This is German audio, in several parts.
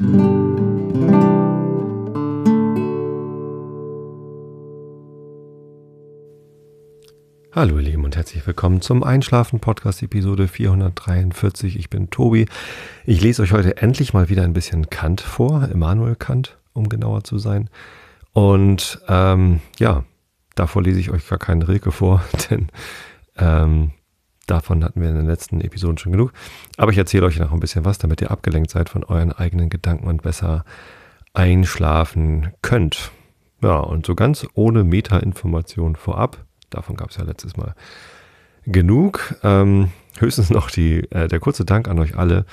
Hallo ihr Lieben und herzlich willkommen zum Einschlafen Podcast Episode 443. Ich bin Tobi. Ich lese euch heute endlich mal wieder ein bisschen Kant vor, Immanuel Kant, um genauer zu sein. Und ähm, ja, davor lese ich euch gar keinen Rilke vor, denn ähm, davon hatten wir in den letzten Episoden schon genug. Aber ich erzähle euch noch ein bisschen was, damit ihr abgelenkt seid von euren eigenen Gedanken und besser einschlafen könnt. Ja, und so ganz ohne Meta-Information vorab Davon gab es ja letztes Mal genug. Ähm, höchstens noch die, äh, der kurze Dank an euch alle,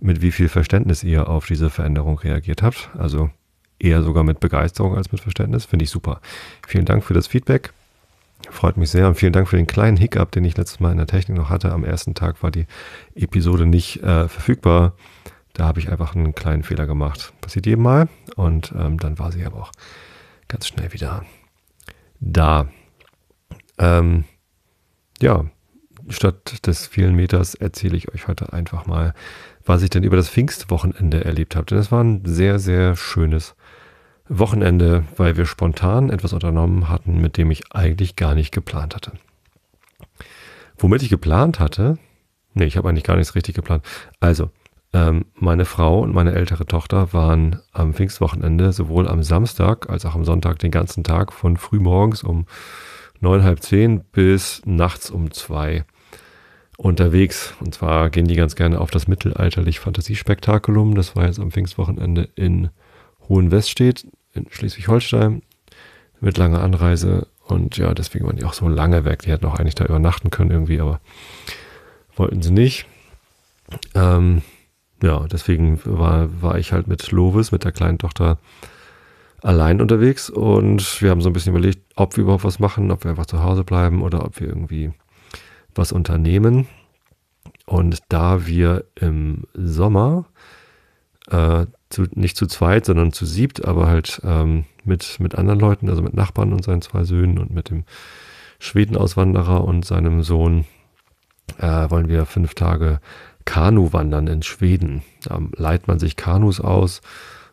mit wie viel Verständnis ihr auf diese Veränderung reagiert habt. Also eher sogar mit Begeisterung als mit Verständnis. Finde ich super. Vielen Dank für das Feedback. Freut mich sehr und vielen Dank für den kleinen Hiccup, den ich letztes Mal in der Technik noch hatte. Am ersten Tag war die Episode nicht äh, verfügbar. Da habe ich einfach einen kleinen Fehler gemacht. Passiert jedem Mal. Und ähm, dann war sie aber auch ganz schnell wieder da. Ähm, ja, statt des vielen Meters erzähle ich euch heute einfach mal, was ich denn über das Pfingstwochenende erlebt habe. Denn es war ein sehr, sehr schönes Wochenende, weil wir spontan etwas unternommen hatten, mit dem ich eigentlich gar nicht geplant hatte. Womit ich geplant hatte, nee, ich habe eigentlich gar nichts richtig geplant. Also, ähm, meine Frau und meine ältere Tochter waren am Pfingstwochenende sowohl am Samstag als auch am Sonntag den ganzen Tag von frühmorgens um neun, halb zehn bis nachts um zwei unterwegs. Und zwar gehen die ganz gerne auf das mittelalterlich Fantasiespektakulum. Das war jetzt am Pfingstwochenende in Hohenweststedt in Schleswig-Holstein mit langer Anreise. Und ja, deswegen waren die auch so lange weg. Die hätten auch eigentlich da übernachten können irgendwie, aber wollten sie nicht. Ähm, ja, deswegen war, war ich halt mit Lovis, mit der kleinen Tochter, allein unterwegs und wir haben so ein bisschen überlegt, ob wir überhaupt was machen, ob wir einfach zu Hause bleiben oder ob wir irgendwie was unternehmen. Und da wir im Sommer äh, zu, nicht zu zweit, sondern zu siebt, aber halt ähm, mit, mit anderen Leuten, also mit Nachbarn und seinen zwei Söhnen und mit dem Schwedenauswanderer und seinem Sohn, äh, wollen wir fünf Tage Kanu wandern in Schweden. Da leiht man sich Kanus aus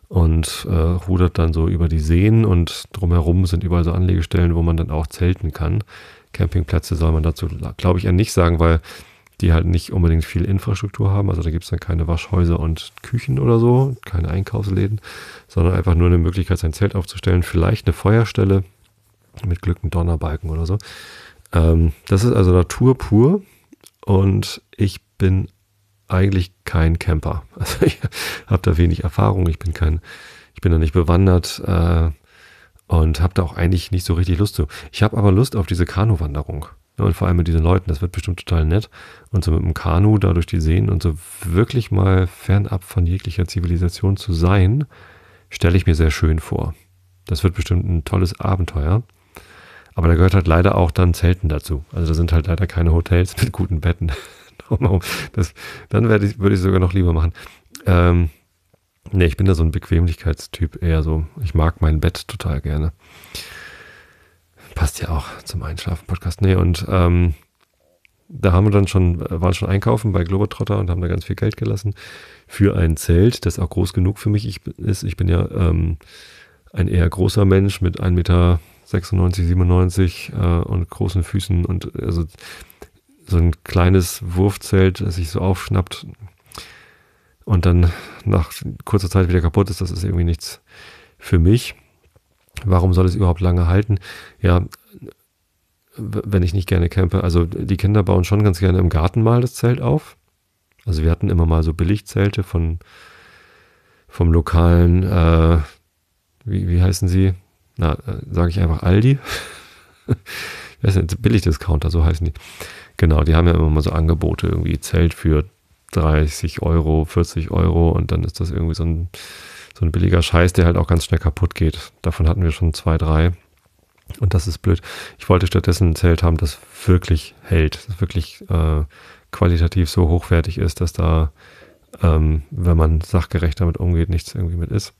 und äh, rudert dann so über die Seen und drumherum sind überall so Anlegestellen, wo man dann auch zelten kann. Campingplätze soll man dazu, glaube ich, eher nicht sagen, weil die halt nicht unbedingt viel Infrastruktur haben. Also da gibt es dann keine Waschhäuser und Küchen oder so, keine Einkaufsläden, sondern einfach nur eine Möglichkeit, sein Zelt aufzustellen. Vielleicht eine Feuerstelle mit Glück ein Donnerbalken oder so. Ähm, das ist also Natur pur und ich bin eigentlich kein Camper. Also ich habe da wenig Erfahrung, ich bin kein, ich bin da nicht bewandert äh, und habe da auch eigentlich nicht so richtig Lust zu. Ich habe aber Lust auf diese Kanuwanderung. Ja, und vor allem mit diesen Leuten, das wird bestimmt total nett. Und so mit dem Kanu da durch die Seen und so wirklich mal fernab von jeglicher Zivilisation zu sein, stelle ich mir sehr schön vor. Das wird bestimmt ein tolles Abenteuer. Aber da gehört halt leider auch dann Zelten dazu. Also da sind halt leider keine Hotels mit guten Betten. das, dann ich, würde ich sogar noch lieber machen. Ähm, nee, ich bin da so ein Bequemlichkeitstyp eher so. Ich mag mein Bett total gerne. Passt ja auch zum Einschlafen-Podcast. Nee, und ähm, da haben wir dann schon, waren schon einkaufen bei Globetrotter und haben da ganz viel Geld gelassen für ein Zelt, das auch groß genug für mich ist. Ich bin ja ähm, ein eher großer Mensch mit 1,96 Meter 97 äh, und großen Füßen und also so ein kleines Wurfzelt, das sich so aufschnappt und dann nach kurzer Zeit wieder kaputt ist, das ist irgendwie nichts für mich. Warum soll es überhaupt lange halten? Ja, wenn ich nicht gerne campe, also die Kinder bauen schon ganz gerne im Garten mal das Zelt auf. Also wir hatten immer mal so Billigzelte von vom lokalen, äh, wie, wie heißen sie? Na, äh, sage ich einfach Aldi. Billigdiscounter, so heißen die. Genau, die haben ja immer mal so Angebote, irgendwie Zelt für 30 Euro, 40 Euro und dann ist das irgendwie so ein, so ein billiger Scheiß, der halt auch ganz schnell kaputt geht. Davon hatten wir schon zwei, drei. Und das ist blöd. Ich wollte stattdessen ein Zelt haben, das wirklich hält, das wirklich äh, qualitativ so hochwertig ist, dass da, ähm, wenn man sachgerecht damit umgeht, nichts irgendwie mit ist.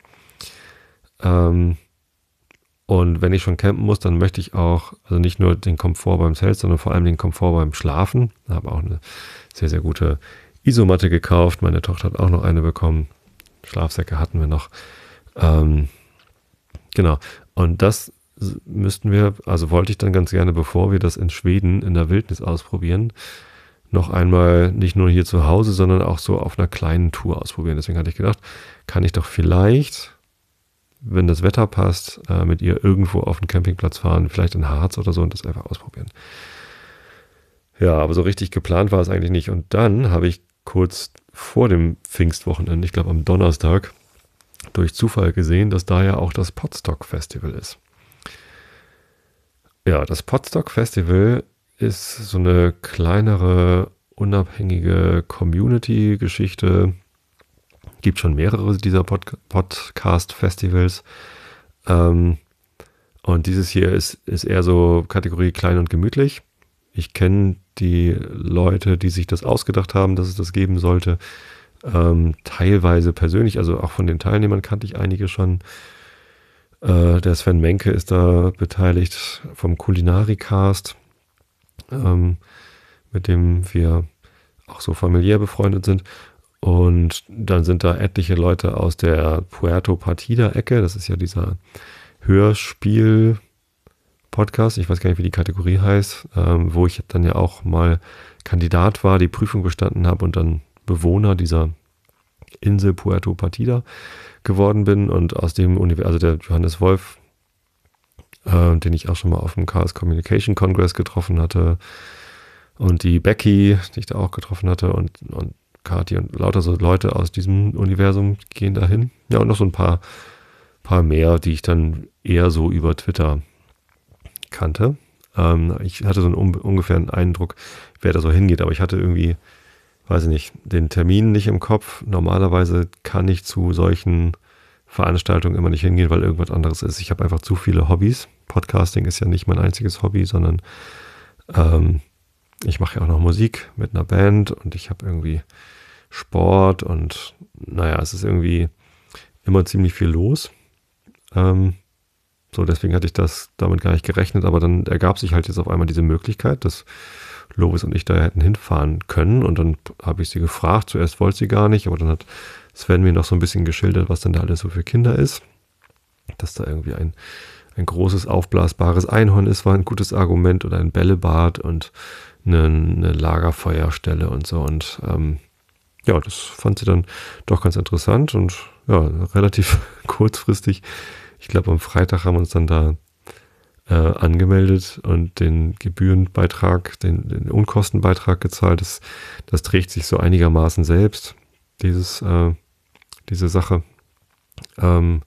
Ähm, und wenn ich schon campen muss, dann möchte ich auch, also nicht nur den Komfort beim Zelt, sondern vor allem den Komfort beim Schlafen. Ich habe auch eine sehr, sehr gute Isomatte gekauft. Meine Tochter hat auch noch eine bekommen. Schlafsäcke hatten wir noch. Ähm, genau. Und das müssten wir, also wollte ich dann ganz gerne, bevor wir das in Schweden in der Wildnis ausprobieren, noch einmal nicht nur hier zu Hause, sondern auch so auf einer kleinen Tour ausprobieren. Deswegen hatte ich gedacht, kann ich doch vielleicht, wenn das Wetter passt, äh, mit ihr irgendwo auf den Campingplatz fahren, vielleicht in Harz oder so und das einfach ausprobieren. Ja, aber so richtig geplant war es eigentlich nicht. Und dann habe ich kurz vor dem Pfingstwochenende, ich glaube am Donnerstag, durch Zufall gesehen, dass da ja auch das Podstock Festival ist. Ja, das Podstock Festival ist so eine kleinere, unabhängige Community-Geschichte. Gibt schon mehrere dieser Pod Podcast-Festivals. Ähm, und dieses hier ist, ist eher so Kategorie klein und gemütlich. Ich kenne die Leute, die sich das ausgedacht haben, dass es das geben sollte, ähm, teilweise persönlich. Also auch von den Teilnehmern kannte ich einige schon. Äh, der Sven Menke ist da beteiligt vom Kulinarikast, ähm, mit dem wir auch so familiär befreundet sind. Und dann sind da etliche Leute aus der Puerto Partida-Ecke. Das ist ja dieser Hörspiel- Podcast, ich weiß gar nicht, wie die Kategorie heißt, ähm, wo ich dann ja auch mal Kandidat war, die Prüfung bestanden habe und dann Bewohner dieser Insel Puerto Partida geworden bin und aus dem Universum, also der Johannes Wolf, äh, den ich auch schon mal auf dem Chaos Communication Congress getroffen hatte und die Becky, die ich da auch getroffen hatte und, und Kati und lauter so Leute aus diesem Universum gehen dahin. Ja, und noch so ein paar, paar mehr, die ich dann eher so über Twitter kannte. Ähm, ich hatte so einen un ungefähren Eindruck, wer da so hingeht, aber ich hatte irgendwie, weiß ich nicht, den Termin nicht im Kopf. Normalerweise kann ich zu solchen Veranstaltungen immer nicht hingehen, weil irgendwas anderes ist. Ich habe einfach zu viele Hobbys. Podcasting ist ja nicht mein einziges Hobby, sondern ähm, ich mache ja auch noch Musik mit einer Band und ich habe irgendwie Sport und naja, es ist irgendwie immer ziemlich viel los. Ähm, so, deswegen hatte ich das damit gar nicht gerechnet, aber dann ergab sich halt jetzt auf einmal diese Möglichkeit, dass Lovis und ich da hätten hinfahren können. Und dann habe ich sie gefragt. Zuerst wollte sie gar nicht, aber dann hat Sven mir noch so ein bisschen geschildert, was denn da alles so für Kinder ist. Dass da irgendwie ein, ein großes aufblasbares Einhorn ist, war ein gutes Argument oder ein Bällebad und eine, eine Lagerfeuerstelle und so. Und ähm, ja, das fand sie dann doch ganz interessant und ja, relativ kurzfristig ich glaube, am Freitag haben wir uns dann da äh, angemeldet und den Gebührenbeitrag, den, den Unkostenbeitrag gezahlt. Das, das, trägt sich so einigermaßen selbst, dieses, äh, diese Sache. Ähm,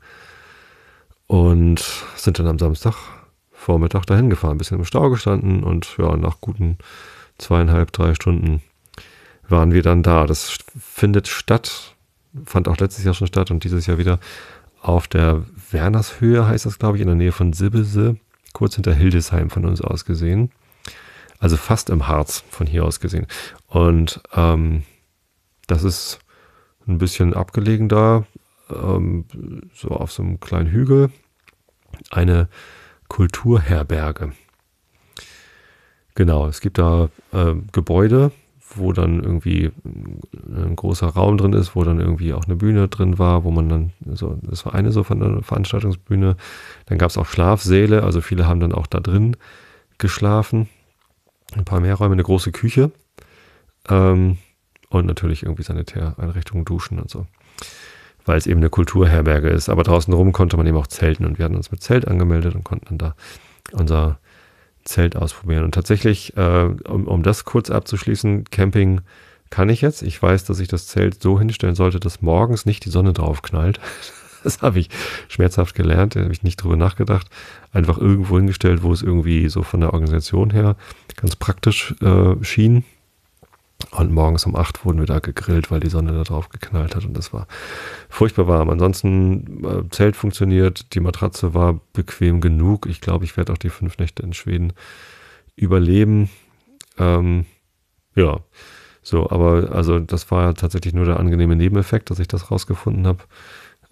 und sind dann am Samstag Vormittag dahin gefahren, ein bisschen im Stau gestanden und ja, nach guten zweieinhalb, drei Stunden waren wir dann da. Das findet statt, fand auch letztes Jahr schon statt und dieses Jahr wieder auf der Wernershöhe, heißt das, glaube ich, in der Nähe von Sibbese, kurz hinter Hildesheim von uns aus gesehen. Also fast im Harz von hier aus gesehen. Und ähm, das ist ein bisschen abgelegen da, ähm, so auf so einem kleinen Hügel. Eine Kulturherberge. Genau, es gibt da äh, Gebäude, wo dann irgendwie ein großer Raum drin ist, wo dann irgendwie auch eine Bühne drin war, wo man dann, so, das war eine so von der Veranstaltungsbühne. Dann gab es auch Schlafsäle, also viele haben dann auch da drin geschlafen. Ein paar mehr Räume, eine große Küche ähm, und natürlich irgendwie Sanitäreinrichtungen, Duschen und so. Weil es eben eine Kulturherberge ist. Aber draußen rum konnte man eben auch zelten und wir hatten uns mit Zelt angemeldet und konnten dann da unser Zelt ausprobieren. Und tatsächlich, äh, um, um das kurz abzuschließen, Camping kann ich jetzt. Ich weiß, dass ich das Zelt so hinstellen sollte, dass morgens nicht die Sonne drauf knallt. Das habe ich schmerzhaft gelernt, da habe ich nicht drüber nachgedacht. Einfach irgendwo hingestellt, wo es irgendwie so von der Organisation her ganz praktisch äh, schien. Und morgens um acht wurden wir da gegrillt, weil die Sonne da drauf geknallt hat und das war furchtbar warm. Ansonsten, äh, Zelt funktioniert, die Matratze war bequem genug. Ich glaube, ich werde auch die fünf Nächte in Schweden überleben. Ähm, ja, so, aber also das war tatsächlich nur der angenehme Nebeneffekt, dass ich das rausgefunden habe,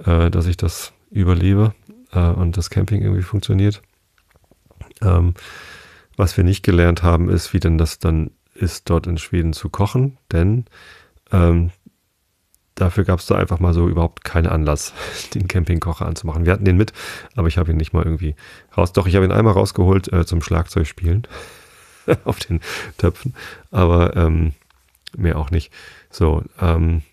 äh, dass ich das überlebe äh, und das Camping irgendwie funktioniert. Ähm, was wir nicht gelernt haben, ist, wie denn das dann ist, dort in Schweden zu kochen, denn ähm, dafür gab es da einfach mal so überhaupt keinen Anlass, den Campingkocher anzumachen. Wir hatten den mit, aber ich habe ihn nicht mal irgendwie raus. Doch, ich habe ihn einmal rausgeholt äh, zum Schlagzeugspielen auf den Töpfen, aber ähm, mehr auch nicht. So, ähm,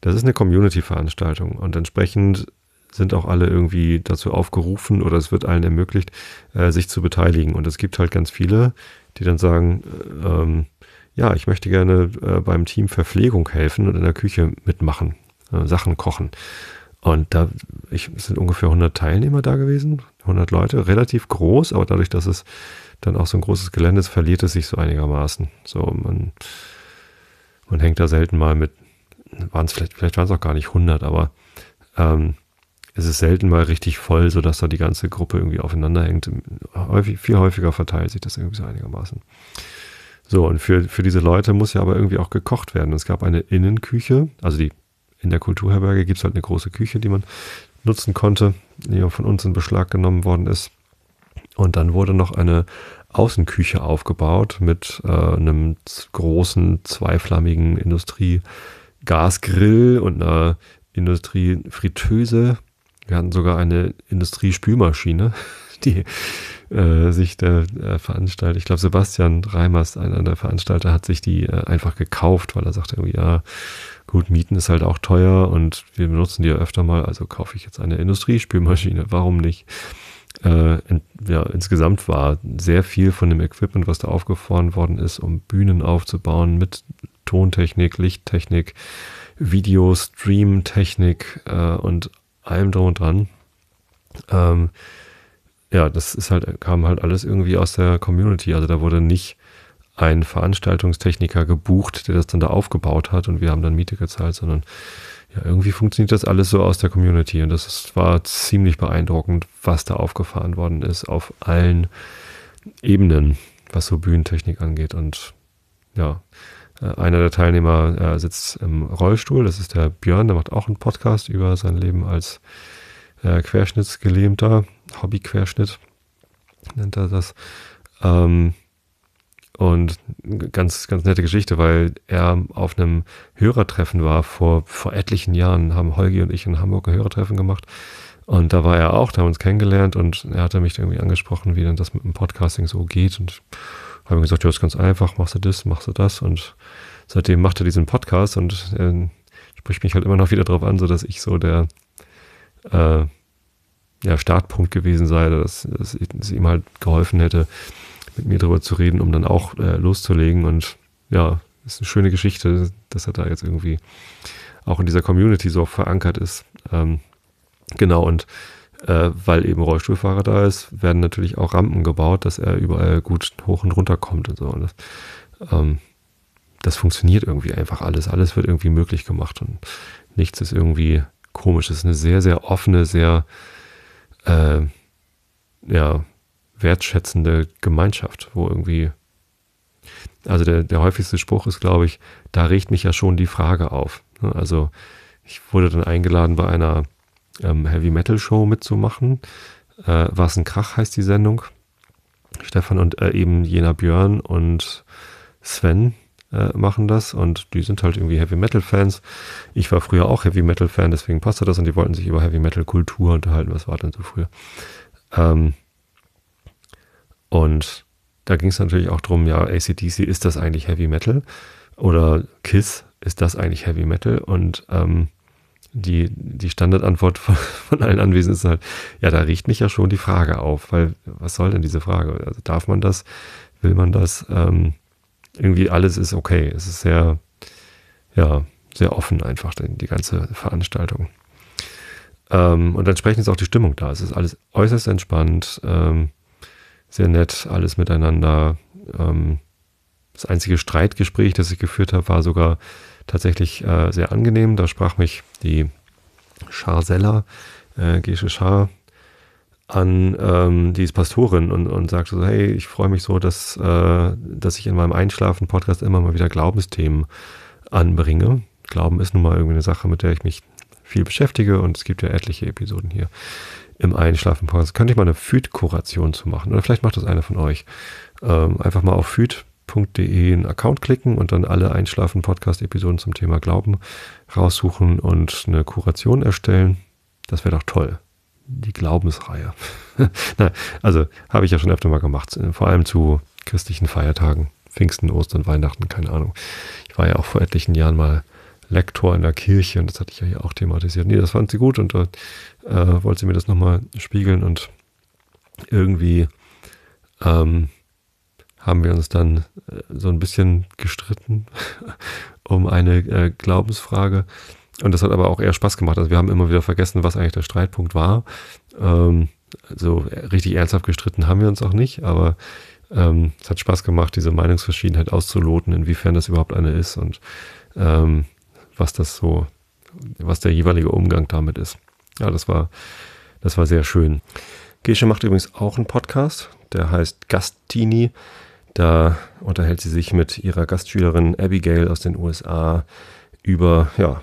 das ist eine Community-Veranstaltung und entsprechend sind auch alle irgendwie dazu aufgerufen oder es wird allen ermöglicht, äh, sich zu beteiligen. Und es gibt halt ganz viele, die dann sagen, äh, ähm, ja, ich möchte gerne äh, beim Team Verpflegung helfen und in der Küche mitmachen, äh, Sachen kochen. Und da ich, es sind ungefähr 100 Teilnehmer da gewesen, 100 Leute, relativ groß, aber dadurch, dass es dann auch so ein großes Gelände ist, verliert es sich so einigermaßen. So, man, man hängt da selten mal mit, waren es vielleicht, vielleicht waren es auch gar nicht 100, aber ähm, es ist selten mal richtig voll, sodass da die ganze Gruppe irgendwie aufeinander hängt. Häufig, viel häufiger verteilt sich das irgendwie so einigermaßen. So, und für, für diese Leute muss ja aber irgendwie auch gekocht werden. Es gab eine Innenküche, also die in der Kulturherberge gibt es halt eine große Küche, die man nutzen konnte, die von uns in Beschlag genommen worden ist. Und dann wurde noch eine Außenküche aufgebaut mit äh, einem großen zweiflammigen Industrie-Gasgrill und einer Industrie-Fritteuse. Wir hatten sogar eine Industriespülmaschine, die äh, sich der äh, Veranstalter, ich glaube Sebastian Reimers, einer der Veranstalter, hat sich die äh, einfach gekauft, weil er sagte irgendwie, ja, gut, Mieten ist halt auch teuer und wir benutzen die ja öfter mal, also kaufe ich jetzt eine Industriespülmaschine, warum nicht? Äh, in, ja, insgesamt war sehr viel von dem Equipment, was da aufgefahren worden ist, um Bühnen aufzubauen mit Tontechnik, Lichttechnik, Video, Streamtechnik äh, und allem drum und dran. Ähm, ja, das ist halt, kam halt alles irgendwie aus der Community. Also da wurde nicht ein Veranstaltungstechniker gebucht, der das dann da aufgebaut hat und wir haben dann Miete gezahlt, sondern ja, irgendwie funktioniert das alles so aus der Community und das ist, war ziemlich beeindruckend, was da aufgefahren worden ist auf allen Ebenen, was so Bühnentechnik angeht und ja, einer der Teilnehmer äh, sitzt im Rollstuhl, das ist der Björn, der macht auch einen Podcast über sein Leben als äh, Querschnittsgelähmter, Hobbyquerschnitt nennt er das. Ähm, und ganz, ganz nette Geschichte, weil er auf einem Hörertreffen war vor, vor etlichen Jahren, haben Holgi und ich in Hamburg ein Hörertreffen gemacht. Und da war er auch, da haben wir uns kennengelernt und er hatte mich irgendwie angesprochen, wie denn das mit dem Podcasting so geht. Und habe gesagt, ja, ist ganz einfach, machst du das, machst du das. Und seitdem macht er diesen Podcast und er spricht mich halt immer noch wieder drauf an, so dass ich so der äh, ja, Startpunkt gewesen sei, dass, dass es ihm halt geholfen hätte, mit mir darüber zu reden, um dann auch äh, loszulegen. Und ja, ist eine schöne Geschichte, dass er da jetzt irgendwie auch in dieser Community so verankert ist. Ähm, genau, und äh, weil eben Rollstuhlfahrer da ist, werden natürlich auch Rampen gebaut, dass er überall gut hoch und runter kommt und so. Und das, ähm, das funktioniert irgendwie einfach alles. Alles wird irgendwie möglich gemacht und nichts ist irgendwie komisch. Es ist eine sehr, sehr offene, sehr äh, ja, wertschätzende Gemeinschaft, wo irgendwie, also der, der häufigste Spruch ist, glaube ich, da regt mich ja schon die Frage auf. Also ich wurde dann eingeladen, bei einer ähm, Heavy Metal Show mitzumachen. Äh, Was ein Krach heißt die Sendung. Stefan und äh, eben jener Björn und Sven äh, machen das und die sind halt irgendwie Heavy Metal Fans. Ich war früher auch Heavy Metal Fan, deswegen passte das und die wollten sich über Heavy Metal Kultur unterhalten. Was war denn so früher? Ähm, und da ging es natürlich auch darum, ja, ACDC, ist das eigentlich Heavy Metal? Oder KISS, ist das eigentlich Heavy Metal? Und ähm, die, die Standardantwort von, von, allen Anwesenden ist halt, ja, da riecht mich ja schon die Frage auf, weil was soll denn diese Frage? Also darf man das? Will man das? Ähm, irgendwie alles ist okay. Es ist sehr, ja, sehr offen einfach, die ganze Veranstaltung. Ähm, und entsprechend ist auch die Stimmung da. Es ist alles äußerst entspannt. Ähm, sehr nett, alles miteinander. Ähm, das einzige Streitgespräch, das ich geführt habe, war sogar tatsächlich äh, sehr angenehm. Da sprach mich die Scharseller, äh, Gesche Schar, an, ähm, die ist Pastorin und, und sagte so, hey, ich freue mich so, dass, äh, dass ich in meinem Einschlafen-Podcast immer mal wieder Glaubensthemen anbringe. Glauben ist nun mal irgendwie eine Sache, mit der ich mich viel beschäftige und es gibt ja etliche Episoden hier im Einschlafen-Podcast. Könnte ich mal eine Food-Kuration zu machen. Oder vielleicht macht das einer von euch. Ähm, einfach mal auf Food podcast.de einen Account klicken und dann alle Einschlafen-Podcast-Episoden zum Thema Glauben raussuchen und eine Kuration erstellen. Das wäre doch toll. Die Glaubensreihe. Also habe ich ja schon öfter mal gemacht, vor allem zu christlichen Feiertagen, Pfingsten, Ostern, Weihnachten, keine Ahnung. Ich war ja auch vor etlichen Jahren mal Lektor in der Kirche und das hatte ich ja hier auch thematisiert. Nee, das fand sie gut und da äh, wollte sie mir das nochmal spiegeln und irgendwie ähm, haben wir uns dann äh, so ein bisschen gestritten um eine äh, Glaubensfrage. Und das hat aber auch eher Spaß gemacht. Also wir haben immer wieder vergessen, was eigentlich der Streitpunkt war. Ähm, so richtig ernsthaft gestritten haben wir uns auch nicht, aber ähm, es hat Spaß gemacht, diese Meinungsverschiedenheit auszuloten, inwiefern das überhaupt eine ist und ähm, was das so, was der jeweilige Umgang damit ist. Ja, das war, das war sehr schön. Gesche macht übrigens auch einen Podcast, der heißt Gastini. Da unterhält sie sich mit ihrer Gastschülerin Abigail aus den USA über, ja,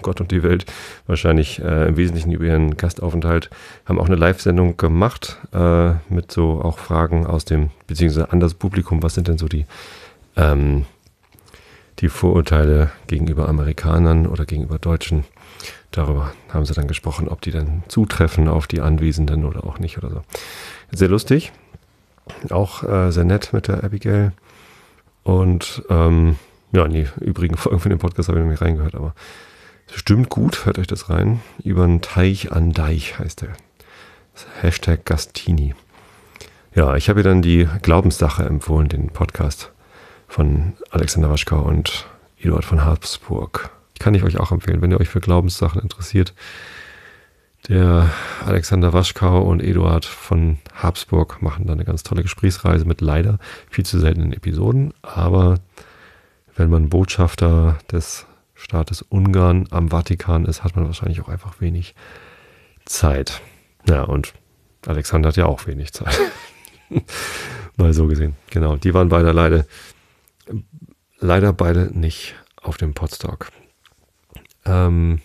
Gott und die Welt, wahrscheinlich äh, im Wesentlichen über ihren Gastaufenthalt, haben auch eine Live-Sendung gemacht äh, mit so auch Fragen aus dem, beziehungsweise an das Publikum, was sind denn so die, ähm, die Vorurteile gegenüber Amerikanern oder gegenüber Deutschen. Darüber haben sie dann gesprochen, ob die dann zutreffen auf die Anwesenden oder auch nicht oder so. Sehr lustig. Auch äh, sehr nett mit der Abigail. Und ähm, ja, nee, übrigen Folgen von dem Podcast habe ich noch nicht reingehört, aber stimmt gut, hört euch das rein. Über einen Teich an Deich heißt der. Hashtag Gastini. Ja, ich habe ihr dann die Glaubenssache empfohlen, den Podcast von Alexander Waschkau und Eduard von Habsburg. Kann ich euch auch empfehlen, wenn ihr euch für Glaubenssachen interessiert. Der Alexander Waschkau und Eduard von Habsburg machen da eine ganz tolle Gesprächsreise mit leider viel zu seltenen Episoden. Aber wenn man Botschafter des Staates Ungarn am Vatikan ist, hat man wahrscheinlich auch einfach wenig Zeit. Ja, und Alexander hat ja auch wenig Zeit. Mal so gesehen. Genau, die waren beide leider, leider beide nicht auf dem Podstock. Ähm,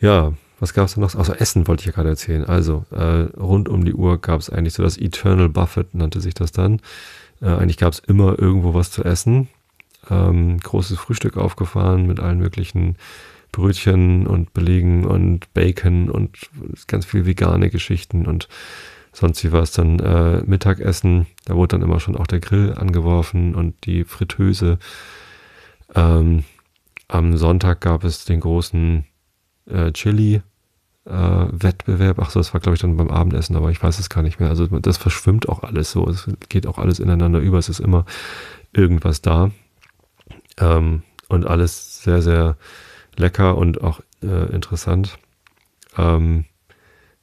ja, was gab es da noch? Also Essen wollte ich ja gerade erzählen. Also äh, rund um die Uhr gab es eigentlich so das Eternal Buffet, nannte sich das dann. Äh, eigentlich gab es immer irgendwo was zu essen. Ähm, großes Frühstück aufgefahren mit allen möglichen Brötchen und Belegen und Bacon und ganz viel vegane Geschichten und sonst wie war es dann äh, Mittagessen. Da wurde dann immer schon auch der Grill angeworfen und die Fritteuse. Ähm, am Sonntag gab es den großen äh, Chili Wettbewerb. Ach so, das war glaube ich dann beim Abendessen, aber ich weiß es gar nicht mehr. Also das verschwimmt auch alles so. Es geht auch alles ineinander über. Es ist immer irgendwas da. Ähm, und alles sehr, sehr lecker und auch äh, interessant, ähm,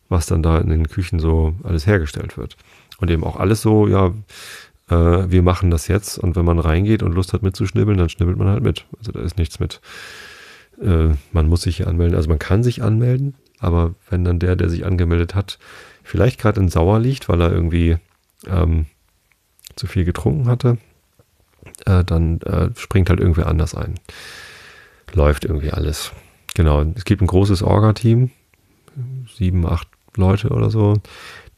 was dann da in den Küchen so alles hergestellt wird. Und eben auch alles so, ja, äh, wir machen das jetzt und wenn man reingeht und Lust hat mitzuschnibbeln, dann schnibbelt man halt mit. Also da ist nichts mit, äh, man muss sich hier anmelden. Also man kann sich anmelden, aber wenn dann der, der sich angemeldet hat, vielleicht gerade in Sauer liegt, weil er irgendwie ähm, zu viel getrunken hatte, äh, dann äh, springt halt irgendwer anders ein. Läuft irgendwie alles. Genau, es gibt ein großes Orga-Team, sieben, acht Leute oder so,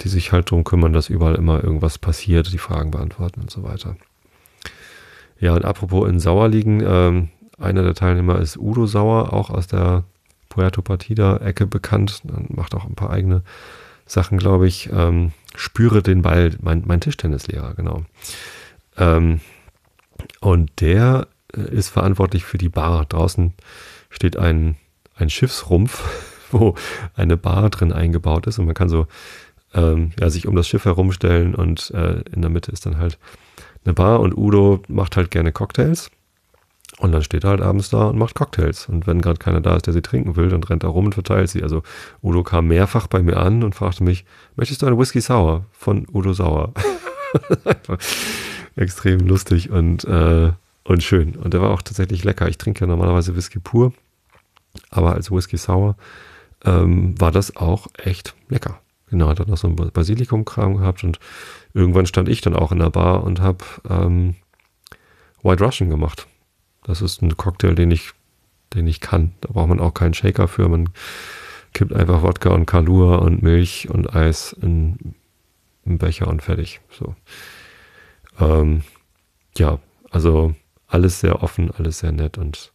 die sich halt darum kümmern, dass überall immer irgendwas passiert, die Fragen beantworten und so weiter. Ja, und apropos in Sauer liegen, ähm, einer der Teilnehmer ist Udo Sauer, auch aus der Puerto Partida-Ecke bekannt, macht auch ein paar eigene Sachen, glaube ich. Ähm, spüre den Ball, mein, mein Tischtennislehrer, genau. Ähm, und der äh, ist verantwortlich für die Bar. Draußen steht ein, ein Schiffsrumpf, wo eine Bar drin eingebaut ist und man kann so ähm, ja, sich um das Schiff herumstellen und äh, in der Mitte ist dann halt eine Bar und Udo macht halt gerne Cocktails und dann steht er halt abends da und macht Cocktails. Und wenn gerade keiner da ist, der sie trinken will, dann rennt er rum und verteilt sie. Also Udo kam mehrfach bei mir an und fragte mich, möchtest du eine Whisky Sour von Udo Sauer? extrem lustig und, äh, und schön. Und der war auch tatsächlich lecker. Ich trinke ja normalerweise Whisky pur, aber als Whisky Sour ähm, war das auch echt lecker. Genau, hat dann noch so ein Basilikumkram gehabt und irgendwann stand ich dann auch in der Bar und habe ähm, White Russian gemacht. Das ist ein Cocktail, den ich, den ich kann. Da braucht man auch keinen Shaker für. Man kippt einfach Wodka und Kalua und Milch und Eis in einen Becher und fertig. So. Ähm, ja, also alles sehr offen, alles sehr nett und,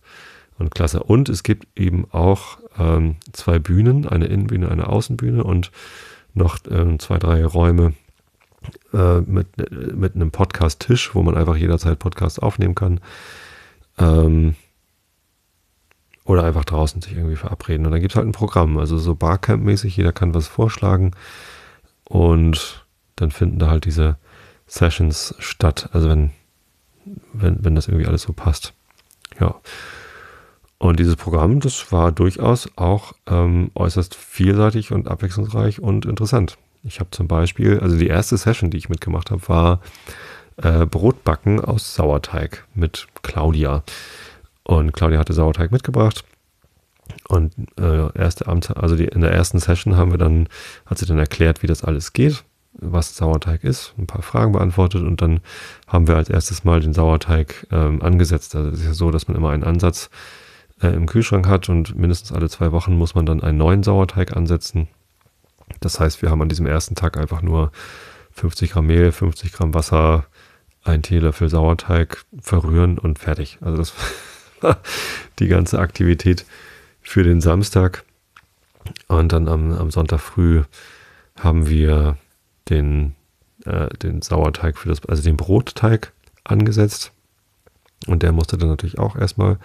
und klasse. Und es gibt eben auch ähm, zwei Bühnen, eine Innenbühne, eine Außenbühne und noch ähm, zwei, drei Räume äh, mit, mit einem Podcast-Tisch, wo man einfach jederzeit Podcasts aufnehmen kann. Ähm, oder einfach draußen sich irgendwie verabreden. Und dann gibt es halt ein Programm, also so Barcamp-mäßig, jeder kann was vorschlagen. Und dann finden da halt diese Sessions statt. Also wenn, wenn, wenn das irgendwie alles so passt. Ja. Und dieses Programm, das war durchaus auch ähm, äußerst vielseitig und abwechslungsreich und interessant. Ich habe zum Beispiel, also die erste Session, die ich mitgemacht habe, war äh, Brotbacken aus Sauerteig mit Claudia. Und Claudia hatte Sauerteig mitgebracht. Und äh, erste Abend, also die, in der ersten Session haben wir dann, hat sie dann erklärt, wie das alles geht, was Sauerteig ist, ein paar Fragen beantwortet und dann haben wir als erstes mal den Sauerteig ähm, angesetzt. Also es ist ja so, dass man immer einen Ansatz äh, im Kühlschrank hat und mindestens alle zwei Wochen muss man dann einen neuen Sauerteig ansetzen. Das heißt, wir haben an diesem ersten Tag einfach nur 50 Gramm Mehl, 50 Gramm Wasser, ein Teelöffel Sauerteig verrühren und fertig. Also das war die ganze Aktivität für den Samstag. Und dann am, am Sonntag früh haben wir den, äh, den Sauerteig für das, also den Brotteig angesetzt. Und der musste dann natürlich auch erstmal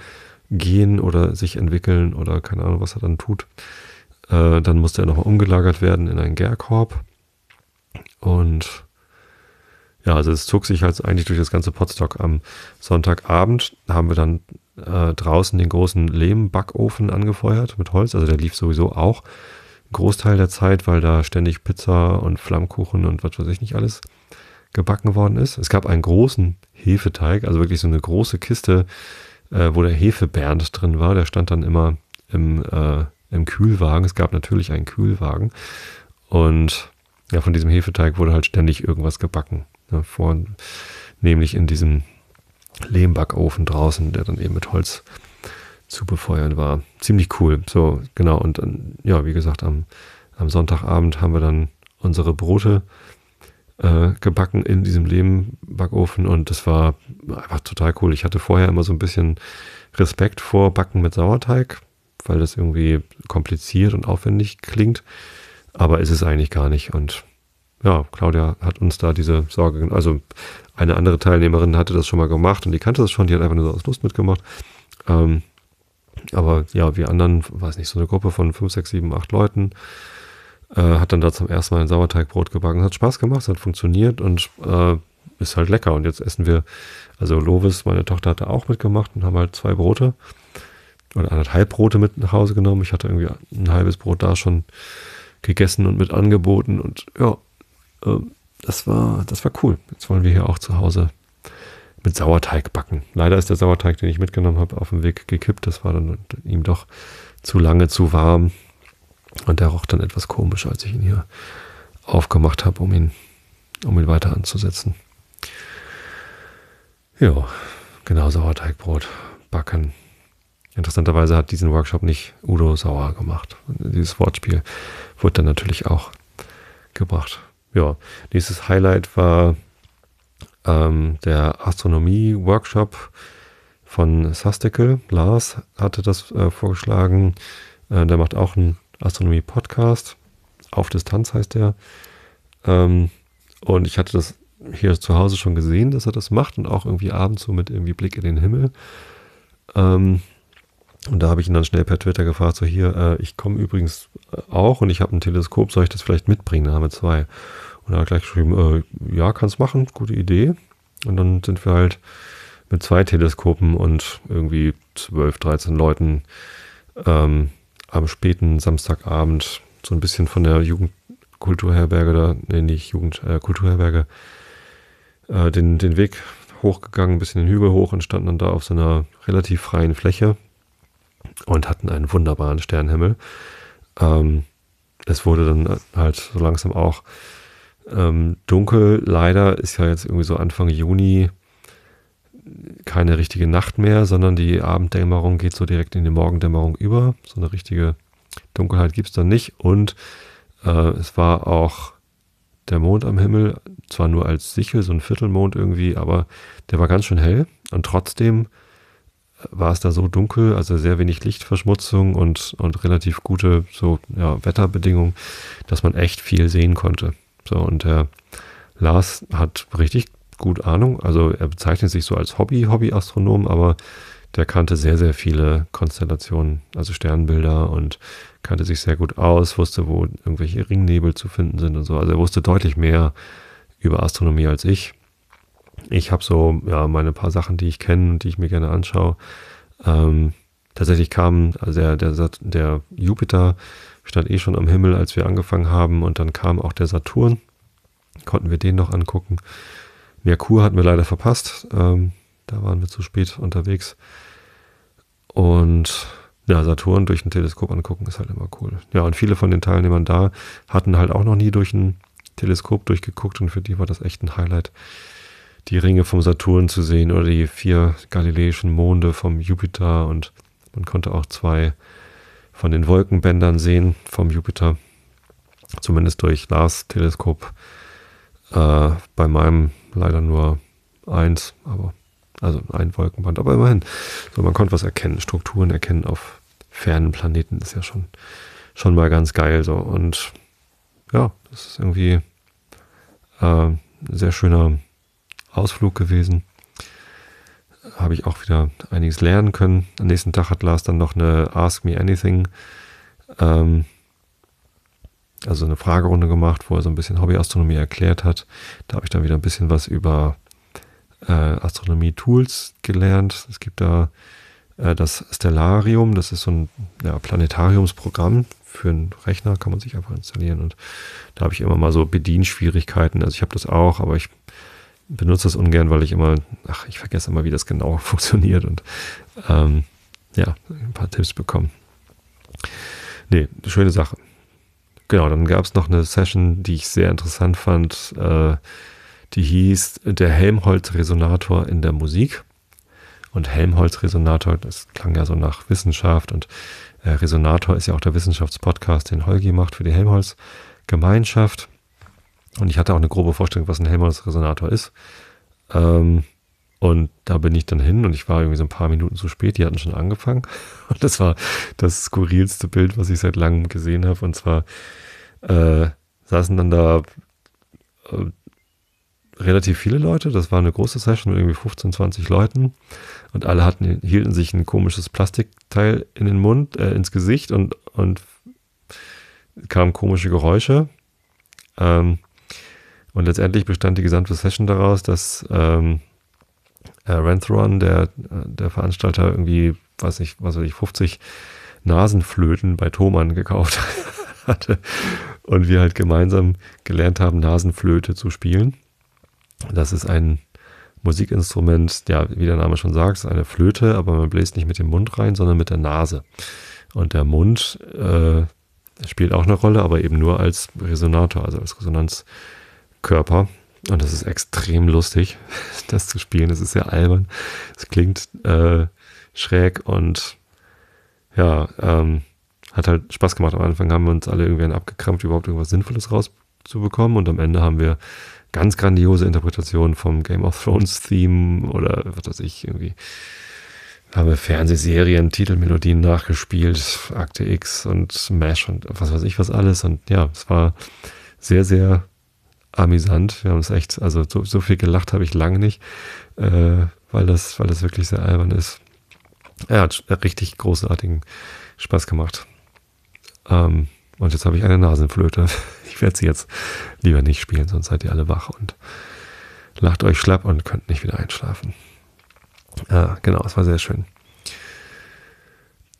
gehen oder sich entwickeln oder keine Ahnung, was er dann tut. Äh, dann musste er nochmal umgelagert werden in einen Gärkorb. Und ja, also es zog sich halt eigentlich durch das ganze Potstock. Am Sonntagabend haben wir dann äh, draußen den großen Lehmbackofen angefeuert mit Holz. Also der lief sowieso auch Großteil der Zeit, weil da ständig Pizza und Flammkuchen und was weiß ich nicht alles gebacken worden ist. Es gab einen großen Hefeteig, also wirklich so eine große Kiste, äh, wo der Hefebernd drin war. Der stand dann immer im, äh, im Kühlwagen. Es gab natürlich einen Kühlwagen. Und ja, von diesem Hefeteig wurde halt ständig irgendwas gebacken. Ne, vor, nämlich in diesem Lehmbackofen draußen, der dann eben mit Holz zu befeuern war. Ziemlich cool. So, genau. Und ja, wie gesagt, am, am Sonntagabend haben wir dann unsere Brote äh, gebacken in diesem Lehmbackofen und das war einfach total cool. Ich hatte vorher immer so ein bisschen Respekt vor Backen mit Sauerteig, weil das irgendwie kompliziert und aufwendig klingt. Aber ist es eigentlich gar nicht. Und ja, Claudia hat uns da diese Sorge, also eine andere Teilnehmerin hatte das schon mal gemacht und die kannte das schon, die hat einfach nur so aus Lust mitgemacht. Ähm, aber ja, wir anderen, weiß nicht, so eine Gruppe von fünf, sechs, sieben, acht Leuten, äh, hat dann da zum ersten Mal ein Sauerteigbrot gebacken. Hat Spaß gemacht, es hat funktioniert und äh, ist halt lecker. Und jetzt essen wir, also Lovis, meine Tochter, hatte auch mitgemacht und haben halt zwei Brote oder anderthalb Brote mit nach Hause genommen. Ich hatte irgendwie ein halbes Brot da schon gegessen und mit angeboten und ja, das war, das war cool. Jetzt wollen wir hier auch zu Hause mit Sauerteig backen. Leider ist der Sauerteig, den ich mitgenommen habe, auf dem Weg gekippt. Das war dann ihm doch zu lange, zu warm. Und der roch dann etwas komisch, als ich ihn hier aufgemacht habe, um ihn, um ihn weiter anzusetzen. Ja, genau, Sauerteigbrot backen. Interessanterweise hat diesen Workshop nicht Udo Sauer gemacht. Dieses Wortspiel wurde dann natürlich auch gebracht. Ja, nächstes Highlight war ähm, der Astronomie-Workshop von Sastikel. Lars hatte das äh, vorgeschlagen. Äh, der macht auch einen Astronomie-Podcast. Auf Distanz heißt der. Ähm, und ich hatte das hier zu Hause schon gesehen, dass er das macht und auch irgendwie abends so mit irgendwie Blick in den Himmel. Ähm, und da habe ich ihn dann schnell per Twitter gefragt, so hier, äh, ich komme übrigens äh, auch und ich habe ein Teleskop, soll ich das vielleicht mitbringen? Da haben wir zwei. Und er hat gleich geschrieben, äh, ja, kannst machen, gute Idee. Und dann sind wir halt mit zwei Teleskopen und irgendwie 12, 13 Leuten ähm, am späten Samstagabend so ein bisschen von der Jugendkulturherberge da, nee, nicht Jugend, äh, Kulturherberge, äh, den, den Weg hochgegangen, ein bisschen den Hügel hoch und standen dann da auf so einer relativ freien Fläche und hatten einen wunderbaren Sternenhimmel. Ähm, es wurde dann halt so langsam auch ähm, dunkel. Leider ist ja jetzt irgendwie so Anfang Juni keine richtige Nacht mehr, sondern die Abenddämmerung geht so direkt in die Morgendämmerung über. So eine richtige Dunkelheit gibt es dann nicht. Und äh, es war auch der Mond am Himmel, zwar nur als Sichel, so ein Viertelmond irgendwie, aber der war ganz schön hell und trotzdem war es da so dunkel, also sehr wenig Lichtverschmutzung und, und relativ gute so ja, Wetterbedingungen, dass man echt viel sehen konnte. So, und der Lars hat richtig gut Ahnung. Also er bezeichnet sich so als Hobby, Hobby-Astronom, aber der kannte sehr, sehr viele Konstellationen, also Sternbilder und kannte sich sehr gut aus, wusste, wo irgendwelche Ringnebel zu finden sind und so. Also er wusste deutlich mehr über Astronomie als ich. Ich habe so ja meine paar Sachen, die ich kenne und die ich mir gerne anschaue. Ähm, tatsächlich kam also der, der, der Jupiter stand eh schon am Himmel, als wir angefangen haben, und dann kam auch der Saturn. Konnten wir den noch angucken. Merkur hatten wir leider verpasst. Ähm, da waren wir zu spät unterwegs. Und ja, Saturn durch ein Teleskop angucken ist halt immer cool. Ja, und viele von den Teilnehmern da hatten halt auch noch nie durch ein Teleskop durchgeguckt und für die war das echt ein Highlight, die Ringe vom Saturn zu sehen oder die vier galileischen Monde vom Jupiter und man konnte auch zwei von den Wolkenbändern sehen vom Jupiter, zumindest durch Lars Teleskop. Äh, bei meinem leider nur eins, aber also ein Wolkenband, aber immerhin. So, man konnte was erkennen, Strukturen erkennen auf fernen Planeten ist ja schon, schon mal ganz geil. So. Und ja, das ist irgendwie äh, ein sehr schöner Ausflug gewesen. Habe ich auch wieder einiges lernen können. Am nächsten Tag hat Lars dann noch eine Ask Me Anything, ähm, also eine Fragerunde gemacht, wo er so ein bisschen Hobbyastronomie erklärt hat. Da habe ich dann wieder ein bisschen was über äh, Astronomie-Tools gelernt. Es gibt da äh, das Stellarium, das ist so ein ja, Planetariumsprogramm für einen Rechner, kann man sich einfach installieren. Und da habe ich immer mal so Bedienschwierigkeiten. Also ich habe das auch, aber ich benutze das ungern, weil ich immer, ach, ich vergesse immer, wie das genau funktioniert und ähm, ja, ein paar Tipps bekommen. Nee, schöne Sache. Genau, dann gab es noch eine Session, die ich sehr interessant fand. Äh, die hieß Der Helmholtz-Resonator in der Musik. Und Helmholtz-Resonator, das klang ja so nach Wissenschaft und äh, Resonator ist ja auch der Wissenschaftspodcast, den Holgi macht für die Helmholtz-Gemeinschaft. Und ich hatte auch eine grobe Vorstellung, was ein Helmholtz-Resonator ist. Ähm, und da bin ich dann hin und ich war irgendwie so ein paar Minuten zu spät. Die hatten schon angefangen. Und das war das skurrilste Bild, was ich seit langem gesehen habe. Und zwar äh, saßen dann da äh, relativ viele Leute. Das war eine große Session mit irgendwie 15, 20 Leuten. Und alle hatten, hielten sich ein komisches Plastikteil in den Mund, äh, ins Gesicht und, und kamen komische Geräusche. Ähm, und letztendlich bestand die gesamte Session daraus, dass ähm, äh, Renthron, der, der Veranstalter, irgendwie, weiß nicht, was weiß ich, 50 Nasenflöten bei Thomann gekauft hatte. Und wir halt gemeinsam gelernt haben, Nasenflöte zu spielen. Das ist ein Musikinstrument, ja, wie der Name schon sagt, ist eine Flöte, aber man bläst nicht mit dem Mund rein, sondern mit der Nase. Und der Mund äh, spielt auch eine Rolle, aber eben nur als Resonator, also als Resonanzkörper. Und das ist extrem lustig, das zu spielen. Das ist sehr albern. Es klingt äh, schräg und ja, ähm, hat halt Spaß gemacht. Am Anfang haben wir uns alle irgendwie abgekrampft, überhaupt irgendwas Sinnvolles rauszubekommen. Und am Ende haben wir ganz grandiose Interpretationen vom Game of Thrones Theme oder was weiß ich, irgendwie haben wir Fernsehserien, Titelmelodien nachgespielt, Akte X und Smash und was weiß ich was alles. Und ja, es war sehr, sehr amüsant. Wir haben es echt, also so, so viel gelacht habe ich lange nicht, äh, weil, das, weil das wirklich sehr albern ist. Er hat richtig großartigen Spaß gemacht. Ähm, und jetzt habe ich eine Nasenflöte. Ich werde sie jetzt lieber nicht spielen, sonst seid ihr alle wach und lacht euch schlapp und könnt nicht wieder einschlafen. Ja, genau, es war sehr schön.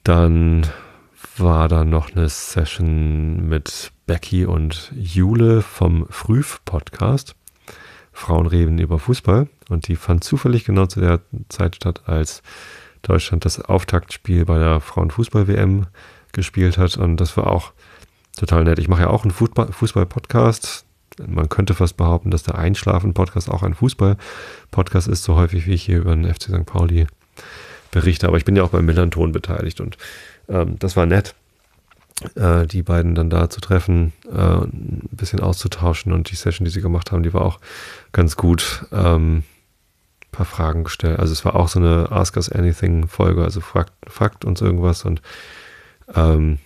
Dann war da noch eine Session mit Becky und Jule vom Früh-Podcast. Frauen reden über Fußball. Und die fand zufällig genau zu der Zeit statt, als Deutschland das Auftaktspiel bei der Frauenfußball-WM gespielt hat. Und das war auch total nett. Ich mache ja auch einen Fußball-Podcast. Man könnte fast behaupten, dass der Einschlafen-Podcast auch ein Fußball-Podcast ist, so häufig wie ich hier über den FC St. Pauli berichte. Aber ich bin ja auch beim Millanton beteiligt und ähm, das war nett. äh, die beiden dann da zu treffen, äh, ein bisschen auszutauschen und die Session, die sie gemacht haben, die war auch ganz gut. Ähm, paar Fragen gestellt. Also es war auch so eine Ask Us Anything Folge, also fragt, fragt uns irgendwas und ähm,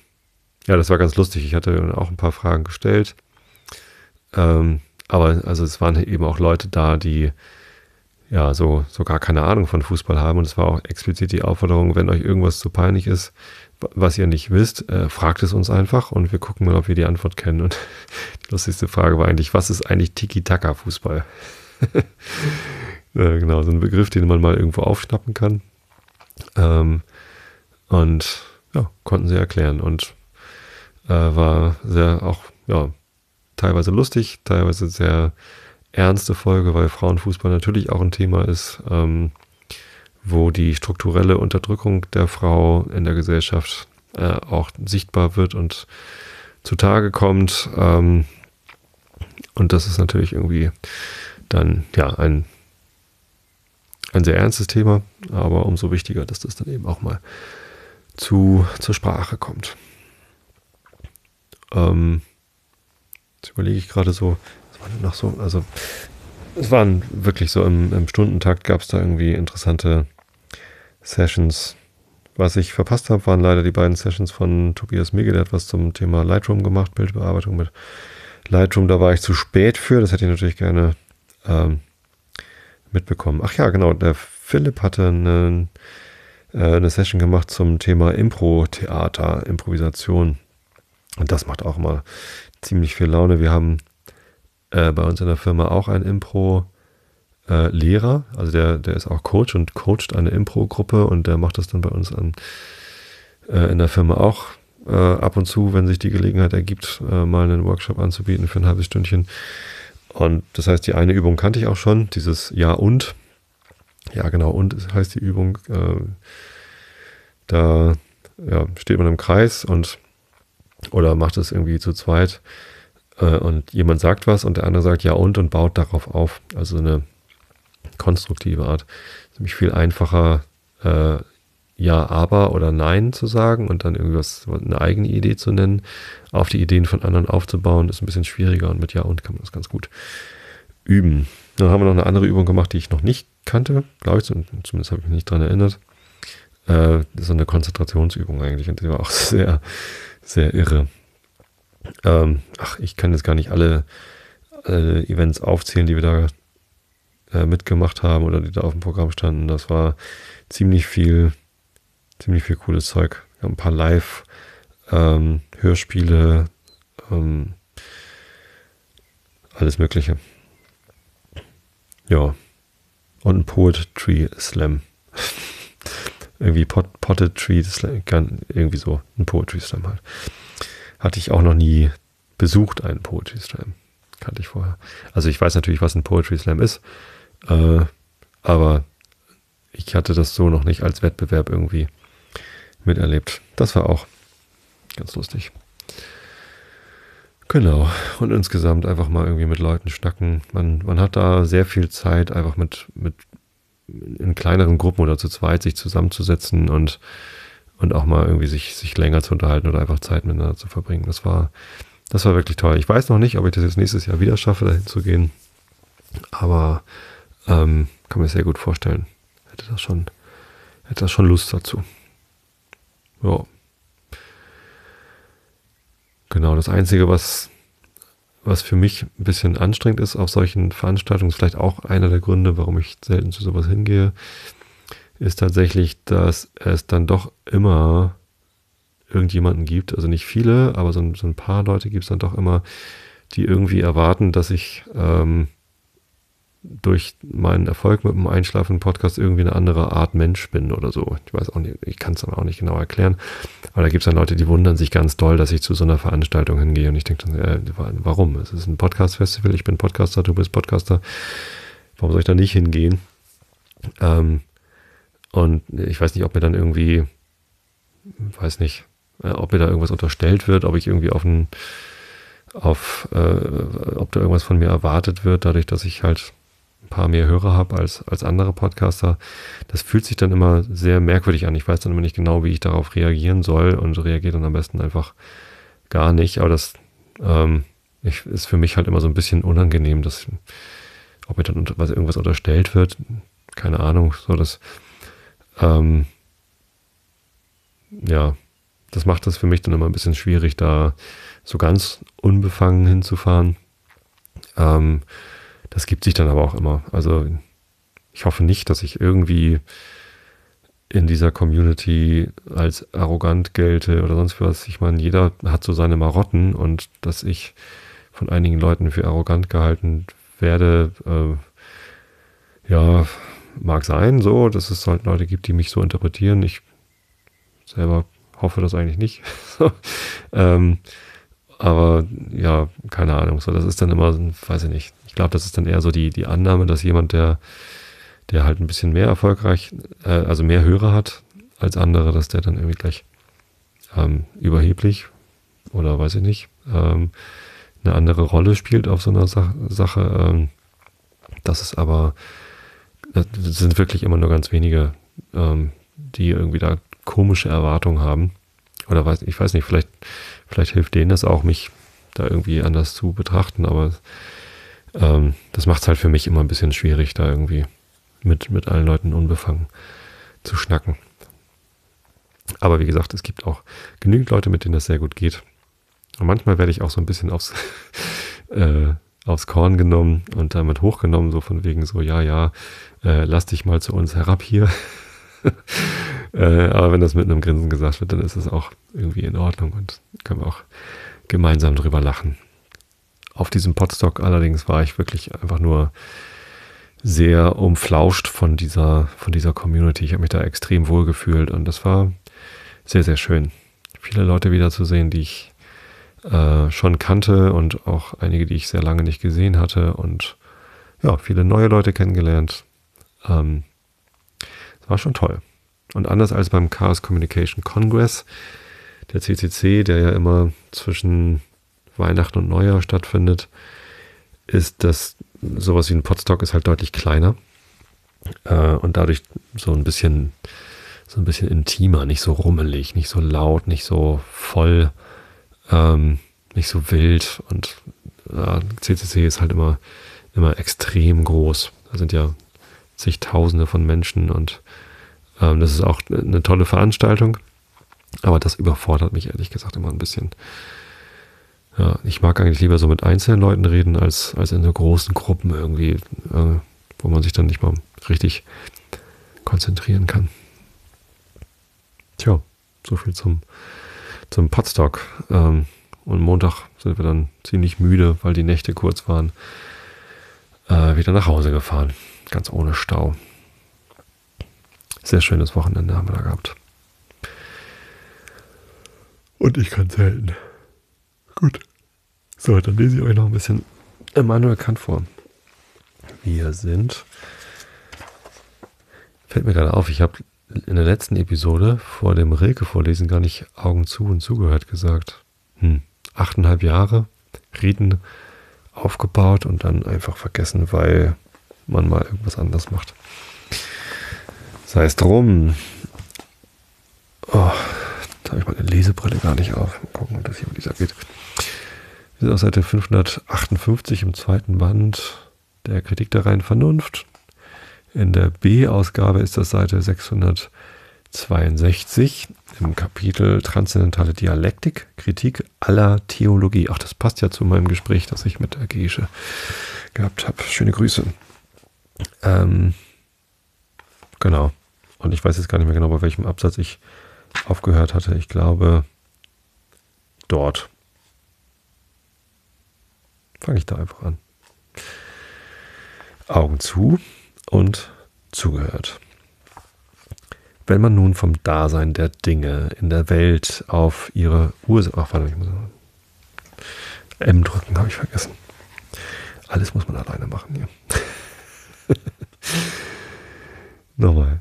ja, das war ganz lustig. Ich hatte auch ein paar Fragen gestellt. Ähm, aber also es waren eben auch Leute da, die ja so, so gar keine Ahnung von Fußball haben. Und es war auch explizit die Aufforderung, wenn euch irgendwas zu peinlich ist, was ihr nicht wisst, äh, fragt es uns einfach und wir gucken mal, ob wir die Antwort kennen. Und die lustigste Frage war eigentlich, was ist eigentlich Tiki-Taka-Fußball? äh, genau, so ein Begriff, den man mal irgendwo aufschnappen kann. Ähm, und ja, konnten sie erklären und äh, war sehr auch, ja, teilweise lustig, teilweise sehr ernste Folge, weil Frauenfußball natürlich auch ein Thema ist, ähm, wo die strukturelle Unterdrückung der Frau in der Gesellschaft äh, auch sichtbar wird und zutage kommt. Ähm, und das ist natürlich irgendwie dann ja ein, ein sehr ernstes Thema, aber umso wichtiger, dass das dann eben auch mal zu, zur Sprache kommt. Ähm, jetzt überlege ich gerade so, was war noch so? Also, es waren wirklich so im, im Stundentakt gab es da irgendwie interessante Sessions. Was ich verpasst habe, waren leider die beiden Sessions von Tobias Migge, der hat was zum Thema Lightroom gemacht, Bildbearbeitung mit Lightroom. Da war ich zu spät für, das hätte ich natürlich gerne ähm, mitbekommen. Ach ja, genau, der Philipp hatte einen, äh, eine Session gemacht zum Thema Impro-Theater, Improvisation. Und das macht auch mal ziemlich viel Laune. Wir haben äh, bei uns in der Firma auch einen Impro-Lehrer. Äh, also der, der ist auch Coach und coacht eine Impro-Gruppe und der macht das dann bei uns an, äh, in der Firma auch äh, ab und zu, wenn sich die Gelegenheit ergibt, äh, mal einen Workshop anzubieten für ein halbes Stündchen. Und das heißt, die eine Übung kannte ich auch schon, dieses Ja und. Ja, genau, und heißt die Übung. Äh, da ja, steht man im Kreis und oder macht es irgendwie zu zweit äh, und jemand sagt was und der andere sagt ja und und baut darauf auf. Also eine konstruktive Art. Ist nämlich viel einfacher, äh, ja, aber oder nein zu sagen und dann irgendwas, eine eigene Idee zu nennen, auf die Ideen von anderen aufzubauen, ist ein bisschen schwieriger und mit ja und kann man das ganz gut üben. Dann haben wir noch eine andere Übung gemacht, die ich noch nicht kannte, glaube ich, zumindest habe ich mich nicht dran erinnert. Äh, so eine Konzentrationsübung eigentlich und die war auch sehr, sehr irre. Ähm, ach, ich kann jetzt gar nicht alle, alle Events aufzählen, die wir da äh, mitgemacht haben oder die da auf dem Programm standen. Das war ziemlich viel, ziemlich viel cooles Zeug. Ein paar Live-Hörspiele, ähm, ähm, alles Mögliche. Ja. Und ein Poetry Slam. irgendwie Pot Poetry Slam, irgendwie so ein Poetry Slam halt. Hatte ich auch noch nie besucht, einen Poetry Slam. Kannte ich vorher. Also ich weiß natürlich, was ein Poetry Slam ist, äh, aber ich hatte das so noch nicht als Wettbewerb irgendwie miterlebt. Das war auch ganz lustig. Genau. Und insgesamt einfach mal irgendwie mit Leuten schnacken. Man, man hat da sehr viel Zeit, einfach mit, mit in kleineren Gruppen oder zu zweit sich zusammenzusetzen und, und auch mal irgendwie sich, sich länger zu unterhalten oder einfach Zeit miteinander zu verbringen. Das war, das war wirklich toll. Ich weiß noch nicht, ob ich das jetzt nächstes Jahr wieder schaffe, dahin zu gehen. Aber ähm, kann mir sehr gut vorstellen. Hätte das schon, hätte das schon Lust dazu. Ja. Genau, das Einzige, was was für mich ein bisschen anstrengend ist auf solchen Veranstaltungen, ist vielleicht auch einer der Gründe, warum ich selten zu sowas hingehe, ist tatsächlich, dass es dann doch immer irgendjemanden gibt, also nicht viele, aber so ein, so ein paar Leute gibt es dann doch immer, die irgendwie erwarten, dass ich ähm, durch meinen Erfolg mit dem Einschlafen-Podcast irgendwie eine andere Art Mensch bin oder so. Ich weiß auch nicht, ich kann es aber auch nicht genau erklären. Aber da gibt es dann Leute, die wundern sich ganz doll, dass ich zu so einer Veranstaltung hingehe. Und ich denke dann, äh, warum? Es ist ein Podcast-Festival, ich bin Podcaster, du bist Podcaster. Warum soll ich da nicht hingehen? Ähm, und ich weiß nicht, ob mir dann irgendwie, weiß nicht, äh, ob mir da irgendwas unterstellt wird, ob ich irgendwie auf ein, auf, äh, ob da irgendwas von mir erwartet wird, dadurch, dass ich halt ein paar mehr Hörer habe als, als andere Podcaster. Das fühlt sich dann immer sehr merkwürdig an. Ich weiß dann immer nicht genau, wie ich darauf reagieren soll und reagiere dann am besten einfach gar nicht, aber das ähm, ich, ist für mich halt immer so ein bisschen unangenehm, dass, ob mir dann unter, was, irgendwas unterstellt wird, keine Ahnung, so dass, ähm, ja, das macht das für mich dann immer ein bisschen schwierig, da so ganz unbefangen hinzufahren. Ähm, das gibt sich dann aber auch immer. Also ich hoffe nicht, dass ich irgendwie in dieser Community als arrogant gelte oder sonst was. Ich meine, jeder hat so seine Marotten und dass ich von einigen Leuten für arrogant gehalten werde, äh, ja, mag sein so, dass es halt Leute gibt, die mich so interpretieren. Ich selber hoffe das eigentlich nicht. ähm, aber ja, keine Ahnung. So, das ist dann immer, weiß ich nicht. Ich glaube, das ist dann eher so die, die Annahme, dass jemand, der, der halt ein bisschen mehr erfolgreich, äh, also mehr Hörer hat als andere, dass der dann irgendwie gleich ähm, überheblich oder weiß ich nicht, ähm, eine andere Rolle spielt auf so einer Sa Sache. Ähm, das ist aber, das sind wirklich immer nur ganz wenige, ähm, die irgendwie da komische Erwartungen haben. Oder weiß, ich weiß nicht, vielleicht, vielleicht hilft denen das auch, mich da irgendwie anders zu betrachten, aber ähm, das macht es halt für mich immer ein bisschen schwierig, da irgendwie mit, mit allen Leuten unbefangen zu schnacken. Aber wie gesagt, es gibt auch genügend Leute, mit denen das sehr gut geht. Und manchmal werde ich auch so ein bisschen aufs, äh, aufs Korn genommen und damit hochgenommen, so von wegen so, ja, ja, äh, lass dich mal zu uns herab hier. äh, aber wenn das mit einem Grinsen gesagt wird, dann ist es auch irgendwie in Ordnung und können wir auch gemeinsam drüber lachen. Auf diesem Podstock allerdings war ich wirklich einfach nur sehr umflauscht von dieser, von dieser Community. Ich habe mich da extrem wohl gefühlt und das war sehr, sehr schön. Viele Leute wiederzusehen, die ich äh, schon kannte und auch einige, die ich sehr lange nicht gesehen hatte und ja, viele neue Leute kennengelernt. Ähm, war schon toll. Und anders als beim Chaos Communication Congress, der CCC, der ja immer zwischen Weihnachten und Neujahr stattfindet, ist das sowas wie ein Podstock ist halt deutlich kleiner äh, und dadurch so ein bisschen so ein bisschen intimer, nicht so rummelig, nicht so laut, nicht so voll ähm, nicht so wild und äh, CCC ist halt immer, immer extrem groß. Da sind ja zigtausende von Menschen und ähm, das ist auch eine tolle Veranstaltung. Aber das überfordert mich ehrlich gesagt immer ein bisschen. Ja, ich mag eigentlich lieber so mit einzelnen Leuten reden, als, als in so großen Gruppen irgendwie, äh, wo man sich dann nicht mal richtig konzentrieren kann. Tja, so viel zum, zum Podstock. Ähm, und Montag sind wir dann ziemlich müde, weil die Nächte kurz waren, äh, wieder nach Hause gefahren. Ganz ohne Stau. Sehr schönes Wochenende haben wir da gehabt. Und ich kann selten. Gut. So, dann lese ich euch noch ein bisschen Immanuel Kant vor. Wir sind. Fällt mir gerade auf, ich habe in der letzten Episode vor dem Rilke-Vorlesen gar nicht Augen zu und zugehört gesagt. Hm, achteinhalb Jahre Reden aufgebaut und dann einfach vergessen, weil man mal irgendwas anders macht. Sei es drum. Oh, da habe ich meine Lesebrille gar nicht auf. Mal gucken, ob das hier mit dieser geht. Wir sind auf Seite 558 im zweiten Band der Kritik der reinen Vernunft. In der B-Ausgabe ist das Seite 662 im Kapitel Transzendentale Dialektik, Kritik aller Theologie. Ach, das passt ja zu meinem Gespräch, das ich mit der Gesche gehabt habe. Schöne Grüße. Ähm, genau. Und ich weiß jetzt gar nicht mehr genau, bei welchem Absatz ich aufgehört hatte. Ich glaube, dort. Fange ich da einfach an. Augen zu und zugehört. Wenn man nun vom Dasein der Dinge in der Welt auf ihre Ursache. Ach, warte, ich muss M drücken, habe ich vergessen. Alles muss man alleine machen hier. Nochmal.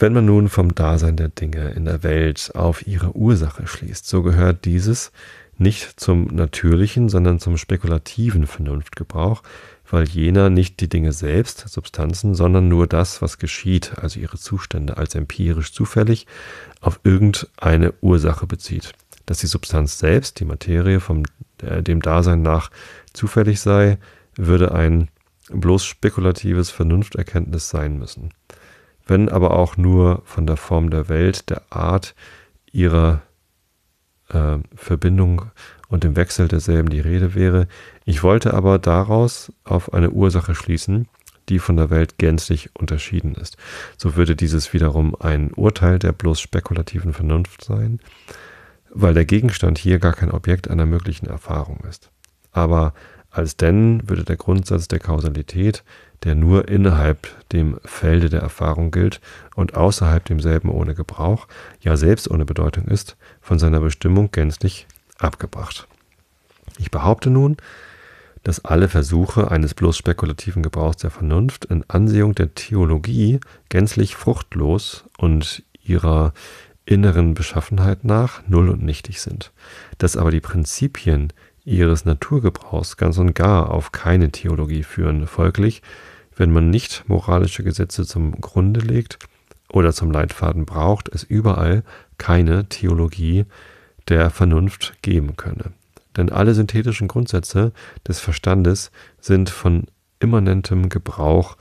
Wenn man nun vom Dasein der Dinge in der Welt auf ihre Ursache schließt, so gehört dieses nicht zum natürlichen, sondern zum spekulativen Vernunftgebrauch, weil jener nicht die Dinge selbst, Substanzen, sondern nur das, was geschieht, also ihre Zustände als empirisch zufällig, auf irgendeine Ursache bezieht. dass die Substanz selbst, die Materie, vom äh, dem Dasein nach zufällig sei, würde ein bloß spekulatives Vernunfterkenntnis sein müssen. Wenn aber auch nur von der Form der Welt, der Art ihrer äh, Verbindung und dem Wechsel derselben die Rede wäre, ich wollte aber daraus auf eine Ursache schließen, die von der Welt gänzlich unterschieden ist. So würde dieses wiederum ein Urteil der bloß spekulativen Vernunft sein, weil der Gegenstand hier gar kein Objekt einer möglichen Erfahrung ist. Aber als denn würde der Grundsatz der Kausalität, der nur innerhalb dem Felde der Erfahrung gilt und außerhalb demselben ohne Gebrauch, ja selbst ohne Bedeutung ist, von seiner Bestimmung gänzlich abgebracht. Ich behaupte nun, dass alle Versuche eines bloß spekulativen Gebrauchs der Vernunft in Ansehung der Theologie gänzlich fruchtlos und ihrer inneren Beschaffenheit nach null und nichtig sind, dass aber die Prinzipien ihres Naturgebrauchs ganz und gar auf keine Theologie führen. Folglich, wenn man nicht moralische Gesetze zum Grunde legt oder zum Leitfaden braucht, es überall keine Theologie der Vernunft geben könne. Denn alle synthetischen Grundsätze des Verstandes sind von immanentem Gebrauch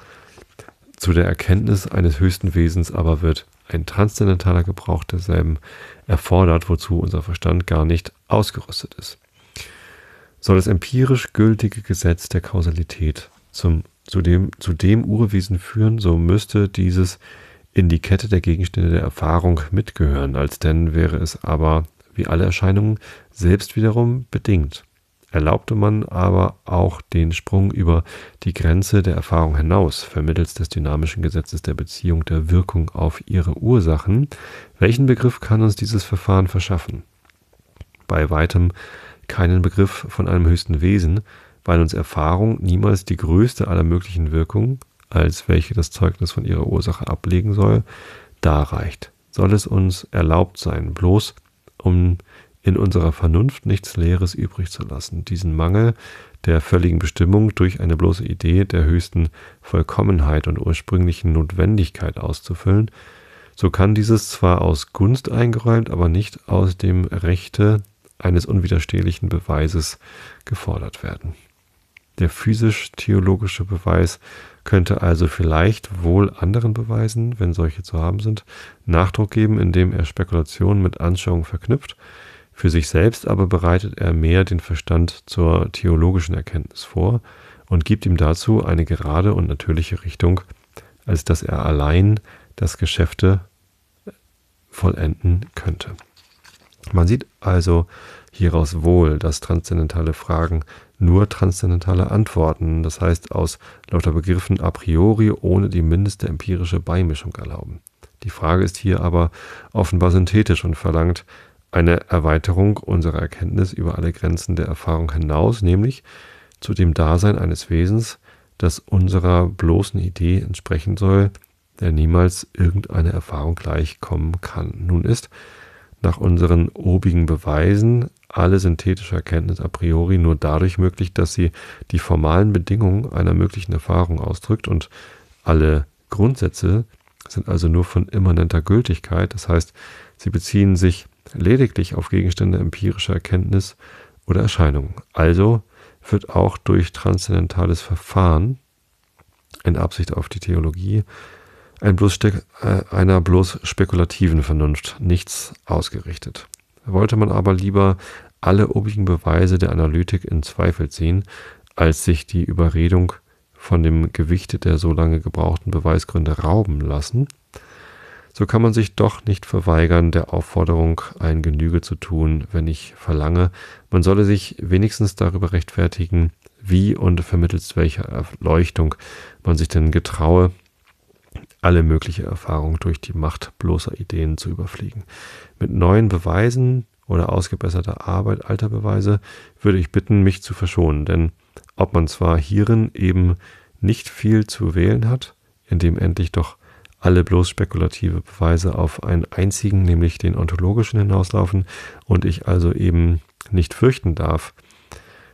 zu der Erkenntnis eines höchsten Wesens aber wird ein transzendentaler Gebrauch derselben erfordert, wozu unser Verstand gar nicht ausgerüstet ist soll das empirisch gültige Gesetz der Kausalität zum, zu, dem, zu dem Urwesen führen, so müsste dieses in die Kette der Gegenstände der Erfahrung mitgehören, als denn wäre es aber, wie alle Erscheinungen, selbst wiederum bedingt. Erlaubte man aber auch den Sprung über die Grenze der Erfahrung hinaus, vermittels des dynamischen Gesetzes der Beziehung der Wirkung auf ihre Ursachen, welchen Begriff kann uns dieses Verfahren verschaffen? Bei weitem keinen Begriff von einem höchsten Wesen, weil uns Erfahrung niemals die größte aller möglichen Wirkungen, als welche das Zeugnis von ihrer Ursache ablegen soll, darreicht. Soll es uns erlaubt sein, bloß um in unserer Vernunft nichts Leeres übrig zu lassen, diesen Mangel der völligen Bestimmung durch eine bloße Idee der höchsten Vollkommenheit und ursprünglichen Notwendigkeit auszufüllen, so kann dieses zwar aus Gunst eingeräumt, aber nicht aus dem Rechte eines unwiderstehlichen Beweises gefordert werden. Der physisch-theologische Beweis könnte also vielleicht wohl anderen Beweisen, wenn solche zu haben sind, Nachdruck geben, indem er Spekulationen mit Anschauung verknüpft. Für sich selbst aber bereitet er mehr den Verstand zur theologischen Erkenntnis vor und gibt ihm dazu eine gerade und natürliche Richtung, als dass er allein das Geschäfte vollenden könnte. Man sieht also hieraus wohl, dass transzendentale Fragen nur transzendentale Antworten, das heißt aus lauter Begriffen a priori ohne die mindeste empirische Beimischung erlauben. Die Frage ist hier aber offenbar synthetisch und verlangt eine Erweiterung unserer Erkenntnis über alle Grenzen der Erfahrung hinaus, nämlich zu dem Dasein eines Wesens, das unserer bloßen Idee entsprechen soll, der niemals irgendeine Erfahrung gleichkommen kann. Nun ist nach unseren obigen Beweisen alle synthetische Erkenntnis a priori nur dadurch möglich, dass sie die formalen Bedingungen einer möglichen Erfahrung ausdrückt und alle Grundsätze sind also nur von immanenter Gültigkeit, das heißt, sie beziehen sich lediglich auf Gegenstände empirischer Erkenntnis oder Erscheinungen. Also wird auch durch transzendentales Verfahren in Absicht auf die Theologie ein bloß äh, einer bloß spekulativen Vernunft nichts ausgerichtet. Wollte man aber lieber alle obigen Beweise der Analytik in Zweifel ziehen, als sich die Überredung von dem Gewichte der so lange gebrauchten Beweisgründe rauben lassen, so kann man sich doch nicht verweigern, der Aufforderung ein Genüge zu tun, wenn ich verlange, man solle sich wenigstens darüber rechtfertigen, wie und vermittels welcher Erleuchtung man sich denn getraue, alle mögliche Erfahrung durch die Macht bloßer Ideen zu überfliegen. Mit neuen Beweisen oder ausgebesserter Arbeit alter Beweise würde ich bitten, mich zu verschonen, denn ob man zwar hierin eben nicht viel zu wählen hat, indem endlich doch alle bloß spekulative Beweise auf einen einzigen, nämlich den ontologischen hinauslaufen und ich also eben nicht fürchten darf,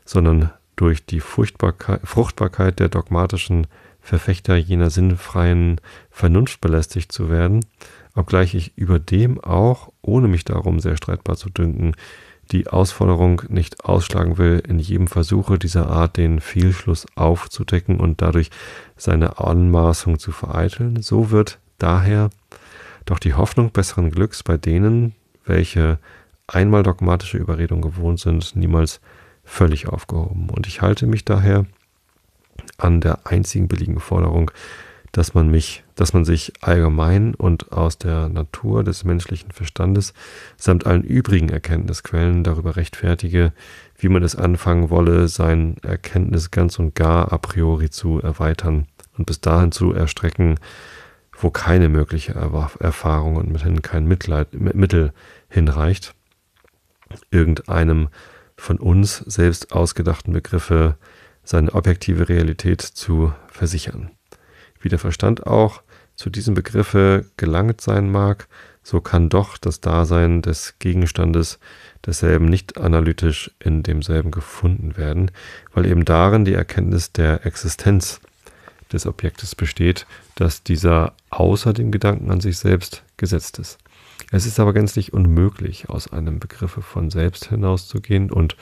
sondern durch die Fruchtbarkeit der dogmatischen Verfechter jener sinnfreien Vernunft belästigt zu werden, obgleich ich überdem auch, ohne mich darum sehr streitbar zu dünken, die Ausforderung nicht ausschlagen will, in jedem Versuche dieser Art den Fehlschluss aufzudecken und dadurch seine Anmaßung zu vereiteln, so wird daher doch die Hoffnung besseren Glücks bei denen, welche einmal dogmatische Überredung gewohnt sind, niemals völlig aufgehoben. Und ich halte mich daher an der einzigen billigen Forderung, dass man mich, dass man sich allgemein und aus der Natur des menschlichen Verstandes samt allen übrigen Erkenntnisquellen darüber rechtfertige, wie man es anfangen wolle, sein Erkenntnis ganz und gar a priori zu erweitern und bis dahin zu erstrecken, wo keine mögliche Erfahrung und mithin kein Mitleid, Mittel hinreicht, irgendeinem von uns selbst ausgedachten Begriffe seine objektive Realität zu versichern. Wie der Verstand auch zu diesem Begriffe gelangt sein mag, so kann doch das Dasein des Gegenstandes desselben nicht analytisch in demselben gefunden werden, weil eben darin die Erkenntnis der Existenz des Objektes besteht, dass dieser außer dem Gedanken an sich selbst gesetzt ist. Es ist aber gänzlich unmöglich, aus einem Begriffe von selbst hinauszugehen und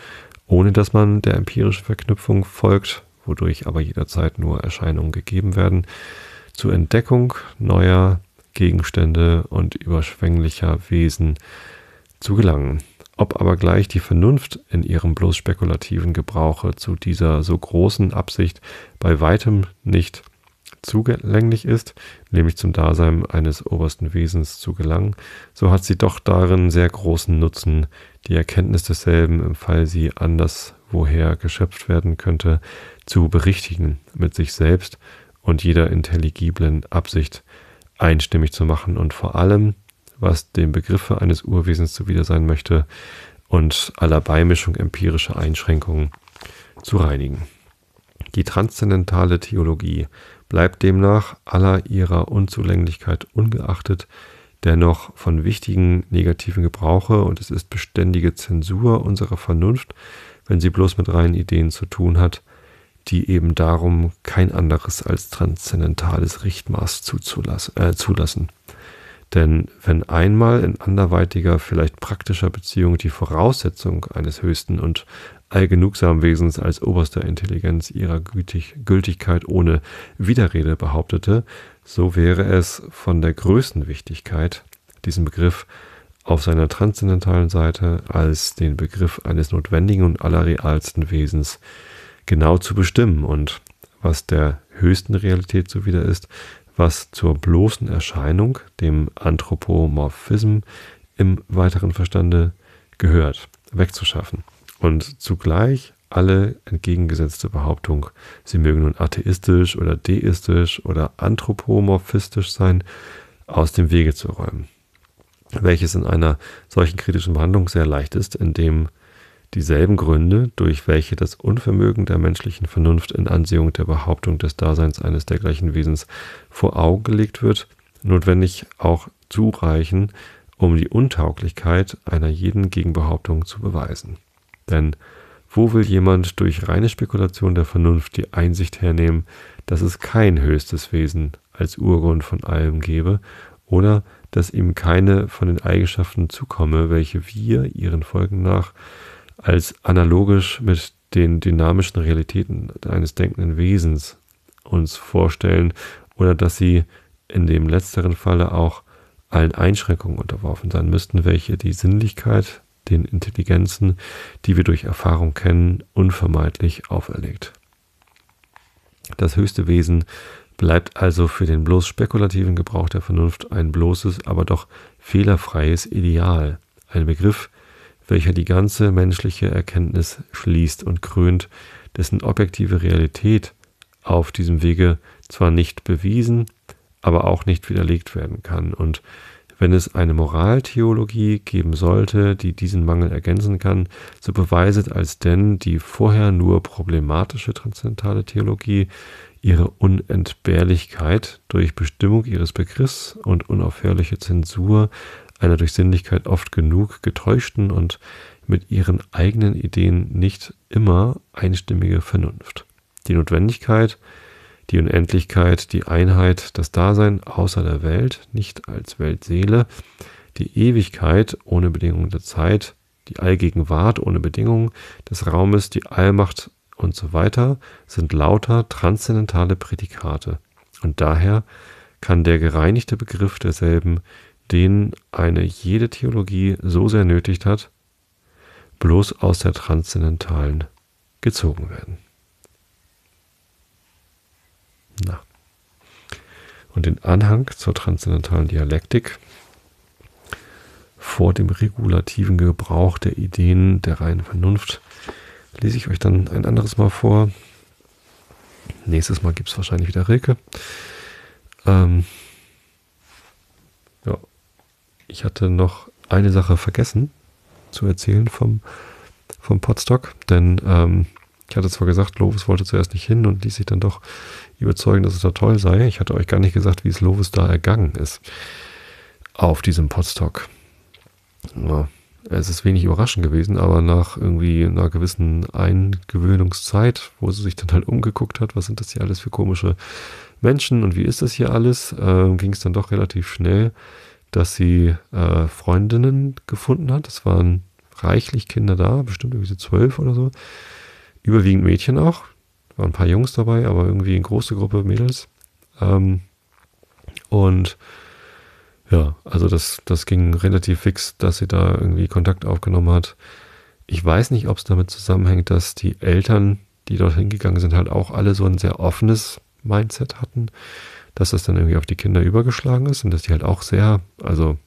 ohne dass man der empirischen Verknüpfung folgt, wodurch aber jederzeit nur Erscheinungen gegeben werden, zur Entdeckung neuer Gegenstände und überschwänglicher Wesen zu gelangen. Ob aber gleich die Vernunft in ihrem bloß spekulativen Gebrauche zu dieser so großen Absicht bei weitem nicht zugänglich ist, nämlich zum Dasein eines obersten Wesens zu gelangen, so hat sie doch darin sehr großen Nutzen, die Erkenntnis desselben, im Fall sie anders woher geschöpft werden könnte, zu berichtigen, mit sich selbst und jeder intelligiblen Absicht einstimmig zu machen und vor allem, was dem Begriffe eines Urwesens zuwider sein möchte und aller Beimischung empirischer Einschränkungen zu reinigen. Die transzendentale Theologie bleibt demnach aller ihrer Unzulänglichkeit ungeachtet dennoch von wichtigen negativen Gebrauche und es ist beständige Zensur unserer Vernunft, wenn sie bloß mit reinen Ideen zu tun hat, die eben darum kein anderes als transzendentales Richtmaß zuzulassen, äh, zulassen. Denn wenn einmal in anderweitiger, vielleicht praktischer Beziehung die Voraussetzung eines höchsten und allgenugsamen Wesens als oberster Intelligenz ihrer Gültigkeit ohne Widerrede behauptete, so wäre es von der größten Wichtigkeit, diesen Begriff auf seiner transzendentalen Seite als den Begriff eines notwendigen und allerrealsten Wesens genau zu bestimmen. Und was der höchsten Realität zuwider ist, was zur bloßen Erscheinung, dem Anthropomorphism im weiteren Verstande gehört, wegzuschaffen. Und zugleich alle entgegengesetzte Behauptung, sie mögen nun atheistisch oder deistisch oder anthropomorphistisch sein, aus dem Wege zu räumen. Welches in einer solchen kritischen Behandlung sehr leicht ist, indem dieselben Gründe, durch welche das Unvermögen der menschlichen Vernunft in Ansehung der Behauptung des Daseins eines dergleichen Wesens vor Augen gelegt wird, notwendig auch zureichen, um die Untauglichkeit einer jeden Gegenbehauptung zu beweisen. Denn wo will jemand durch reine Spekulation der Vernunft die Einsicht hernehmen, dass es kein höchstes Wesen als Urgrund von allem gebe oder dass ihm keine von den Eigenschaften zukomme, welche wir ihren Folgen nach als analogisch mit den dynamischen Realitäten eines denkenden Wesens uns vorstellen oder dass sie in dem letzteren Falle auch allen Einschränkungen unterworfen sein müssten, welche die Sinnlichkeit den Intelligenzen, die wir durch Erfahrung kennen, unvermeidlich auferlegt. Das höchste Wesen bleibt also für den bloß spekulativen Gebrauch der Vernunft ein bloßes, aber doch fehlerfreies Ideal, ein Begriff, welcher die ganze menschliche Erkenntnis schließt und krönt, dessen objektive Realität auf diesem Wege zwar nicht bewiesen, aber auch nicht widerlegt werden kann. Und wenn es eine Moraltheologie geben sollte, die diesen Mangel ergänzen kann, so beweiset als denn die vorher nur problematische transzendentale Theologie ihre Unentbehrlichkeit durch Bestimmung ihres Begriffs und unaufhörliche Zensur einer durch Sinnlichkeit oft genug getäuschten und mit ihren eigenen Ideen nicht immer einstimmige Vernunft. Die Notwendigkeit, die Unendlichkeit, die Einheit, das Dasein außer der Welt, nicht als Weltseele, die Ewigkeit ohne Bedingungen der Zeit, die Allgegenwart ohne Bedingungen des Raumes, die Allmacht und so weiter, sind lauter transzendentale Prädikate. Und daher kann der gereinigte Begriff derselben, den eine jede Theologie so sehr nötigt hat, bloß aus der transzendentalen gezogen werden. Na. Und den Anhang zur transzendentalen Dialektik vor dem regulativen Gebrauch der Ideen der reinen Vernunft lese ich euch dann ein anderes Mal vor. Nächstes Mal gibt es wahrscheinlich wieder Rilke. Ähm, ja, ich hatte noch eine Sache vergessen zu erzählen vom, vom Podstock, denn ähm, ich hatte zwar gesagt, Lovis wollte zuerst nicht hin und ließ sich dann doch überzeugen, dass es da toll sei. Ich hatte euch gar nicht gesagt, wie es Lovis da ergangen ist auf diesem Podstock. Ja, es ist wenig überraschend gewesen, aber nach irgendwie einer gewissen Eingewöhnungszeit, wo sie sich dann halt umgeguckt hat, was sind das hier alles für komische Menschen und wie ist das hier alles, äh, ging es dann doch relativ schnell, dass sie äh, Freundinnen gefunden hat. Es waren reichlich Kinder da, bestimmt irgendwie so zwölf oder so. Überwiegend Mädchen auch. Waren ein paar Jungs dabei, aber irgendwie eine große Gruppe Mädels. Ähm, und ja, also das, das ging relativ fix, dass sie da irgendwie Kontakt aufgenommen hat. Ich weiß nicht, ob es damit zusammenhängt, dass die Eltern, die dort hingegangen sind, halt auch alle so ein sehr offenes Mindset hatten, dass das dann irgendwie auf die Kinder übergeschlagen ist und dass die halt auch sehr, also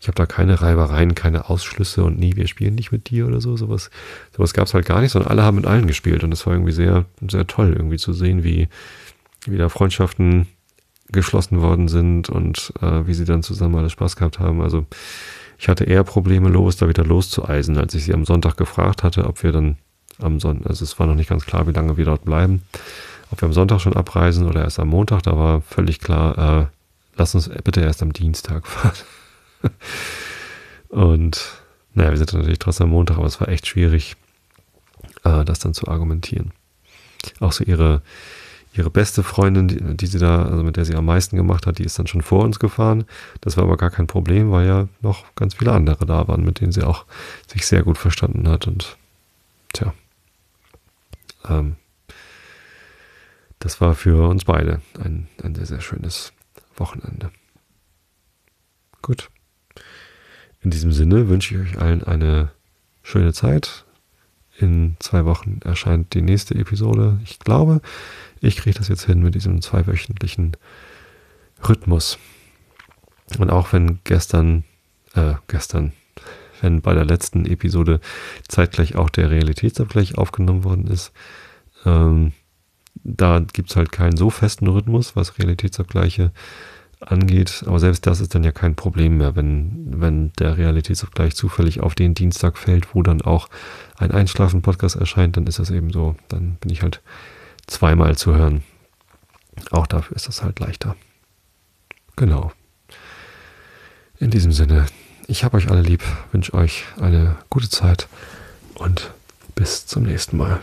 ich habe da keine Reibereien, keine Ausschlüsse und nie, wir spielen nicht mit dir oder so. Sowas, sowas gab es halt gar nicht, sondern alle haben mit allen gespielt und es war irgendwie sehr, sehr toll, irgendwie zu sehen, wie, wie da Freundschaften geschlossen worden sind und äh, wie sie dann zusammen alles Spaß gehabt haben. Also ich hatte eher Probleme, Lovis da wieder loszueisen, als ich sie am Sonntag gefragt hatte, ob wir dann am Sonntag, also es war noch nicht ganz klar, wie lange wir dort bleiben, ob wir am Sonntag schon abreisen oder erst am Montag. Da war völlig klar, äh, lass uns bitte erst am Dienstag fahren. und naja, wir sind natürlich trotzdem am Montag, aber es war echt schwierig, äh, das dann zu argumentieren. Auch so ihre ihre beste Freundin, die, die, sie da, also mit der sie am meisten gemacht hat, die ist dann schon vor uns gefahren. Das war aber gar kein Problem, weil ja noch ganz viele andere da waren, mit denen sie auch sich sehr gut verstanden hat. Und tja, ähm, das war für uns beide ein, ein sehr, sehr schönes Wochenende. Gut. In diesem Sinne wünsche ich euch allen eine schöne Zeit. In zwei Wochen erscheint die nächste Episode. Ich glaube, ich kriege das jetzt hin mit diesem zweiwöchentlichen Rhythmus. Und auch wenn gestern, äh, gestern, wenn bei der letzten Episode zeitgleich auch der Realitätsabgleich aufgenommen worden ist, ähm, da gibt es halt keinen so festen Rhythmus, was Realitätsabgleiche angeht. Aber selbst das ist dann ja kein Problem mehr, wenn, wenn der Realitätsabgleich zufällig auf den Dienstag fällt, wo dann auch ein Einschlafen-Podcast erscheint, dann ist das eben so. Dann bin ich halt zweimal zu hören. Auch dafür ist das halt leichter. Genau. In diesem Sinne, ich habe euch alle lieb, wünsche euch eine gute Zeit und bis zum nächsten Mal.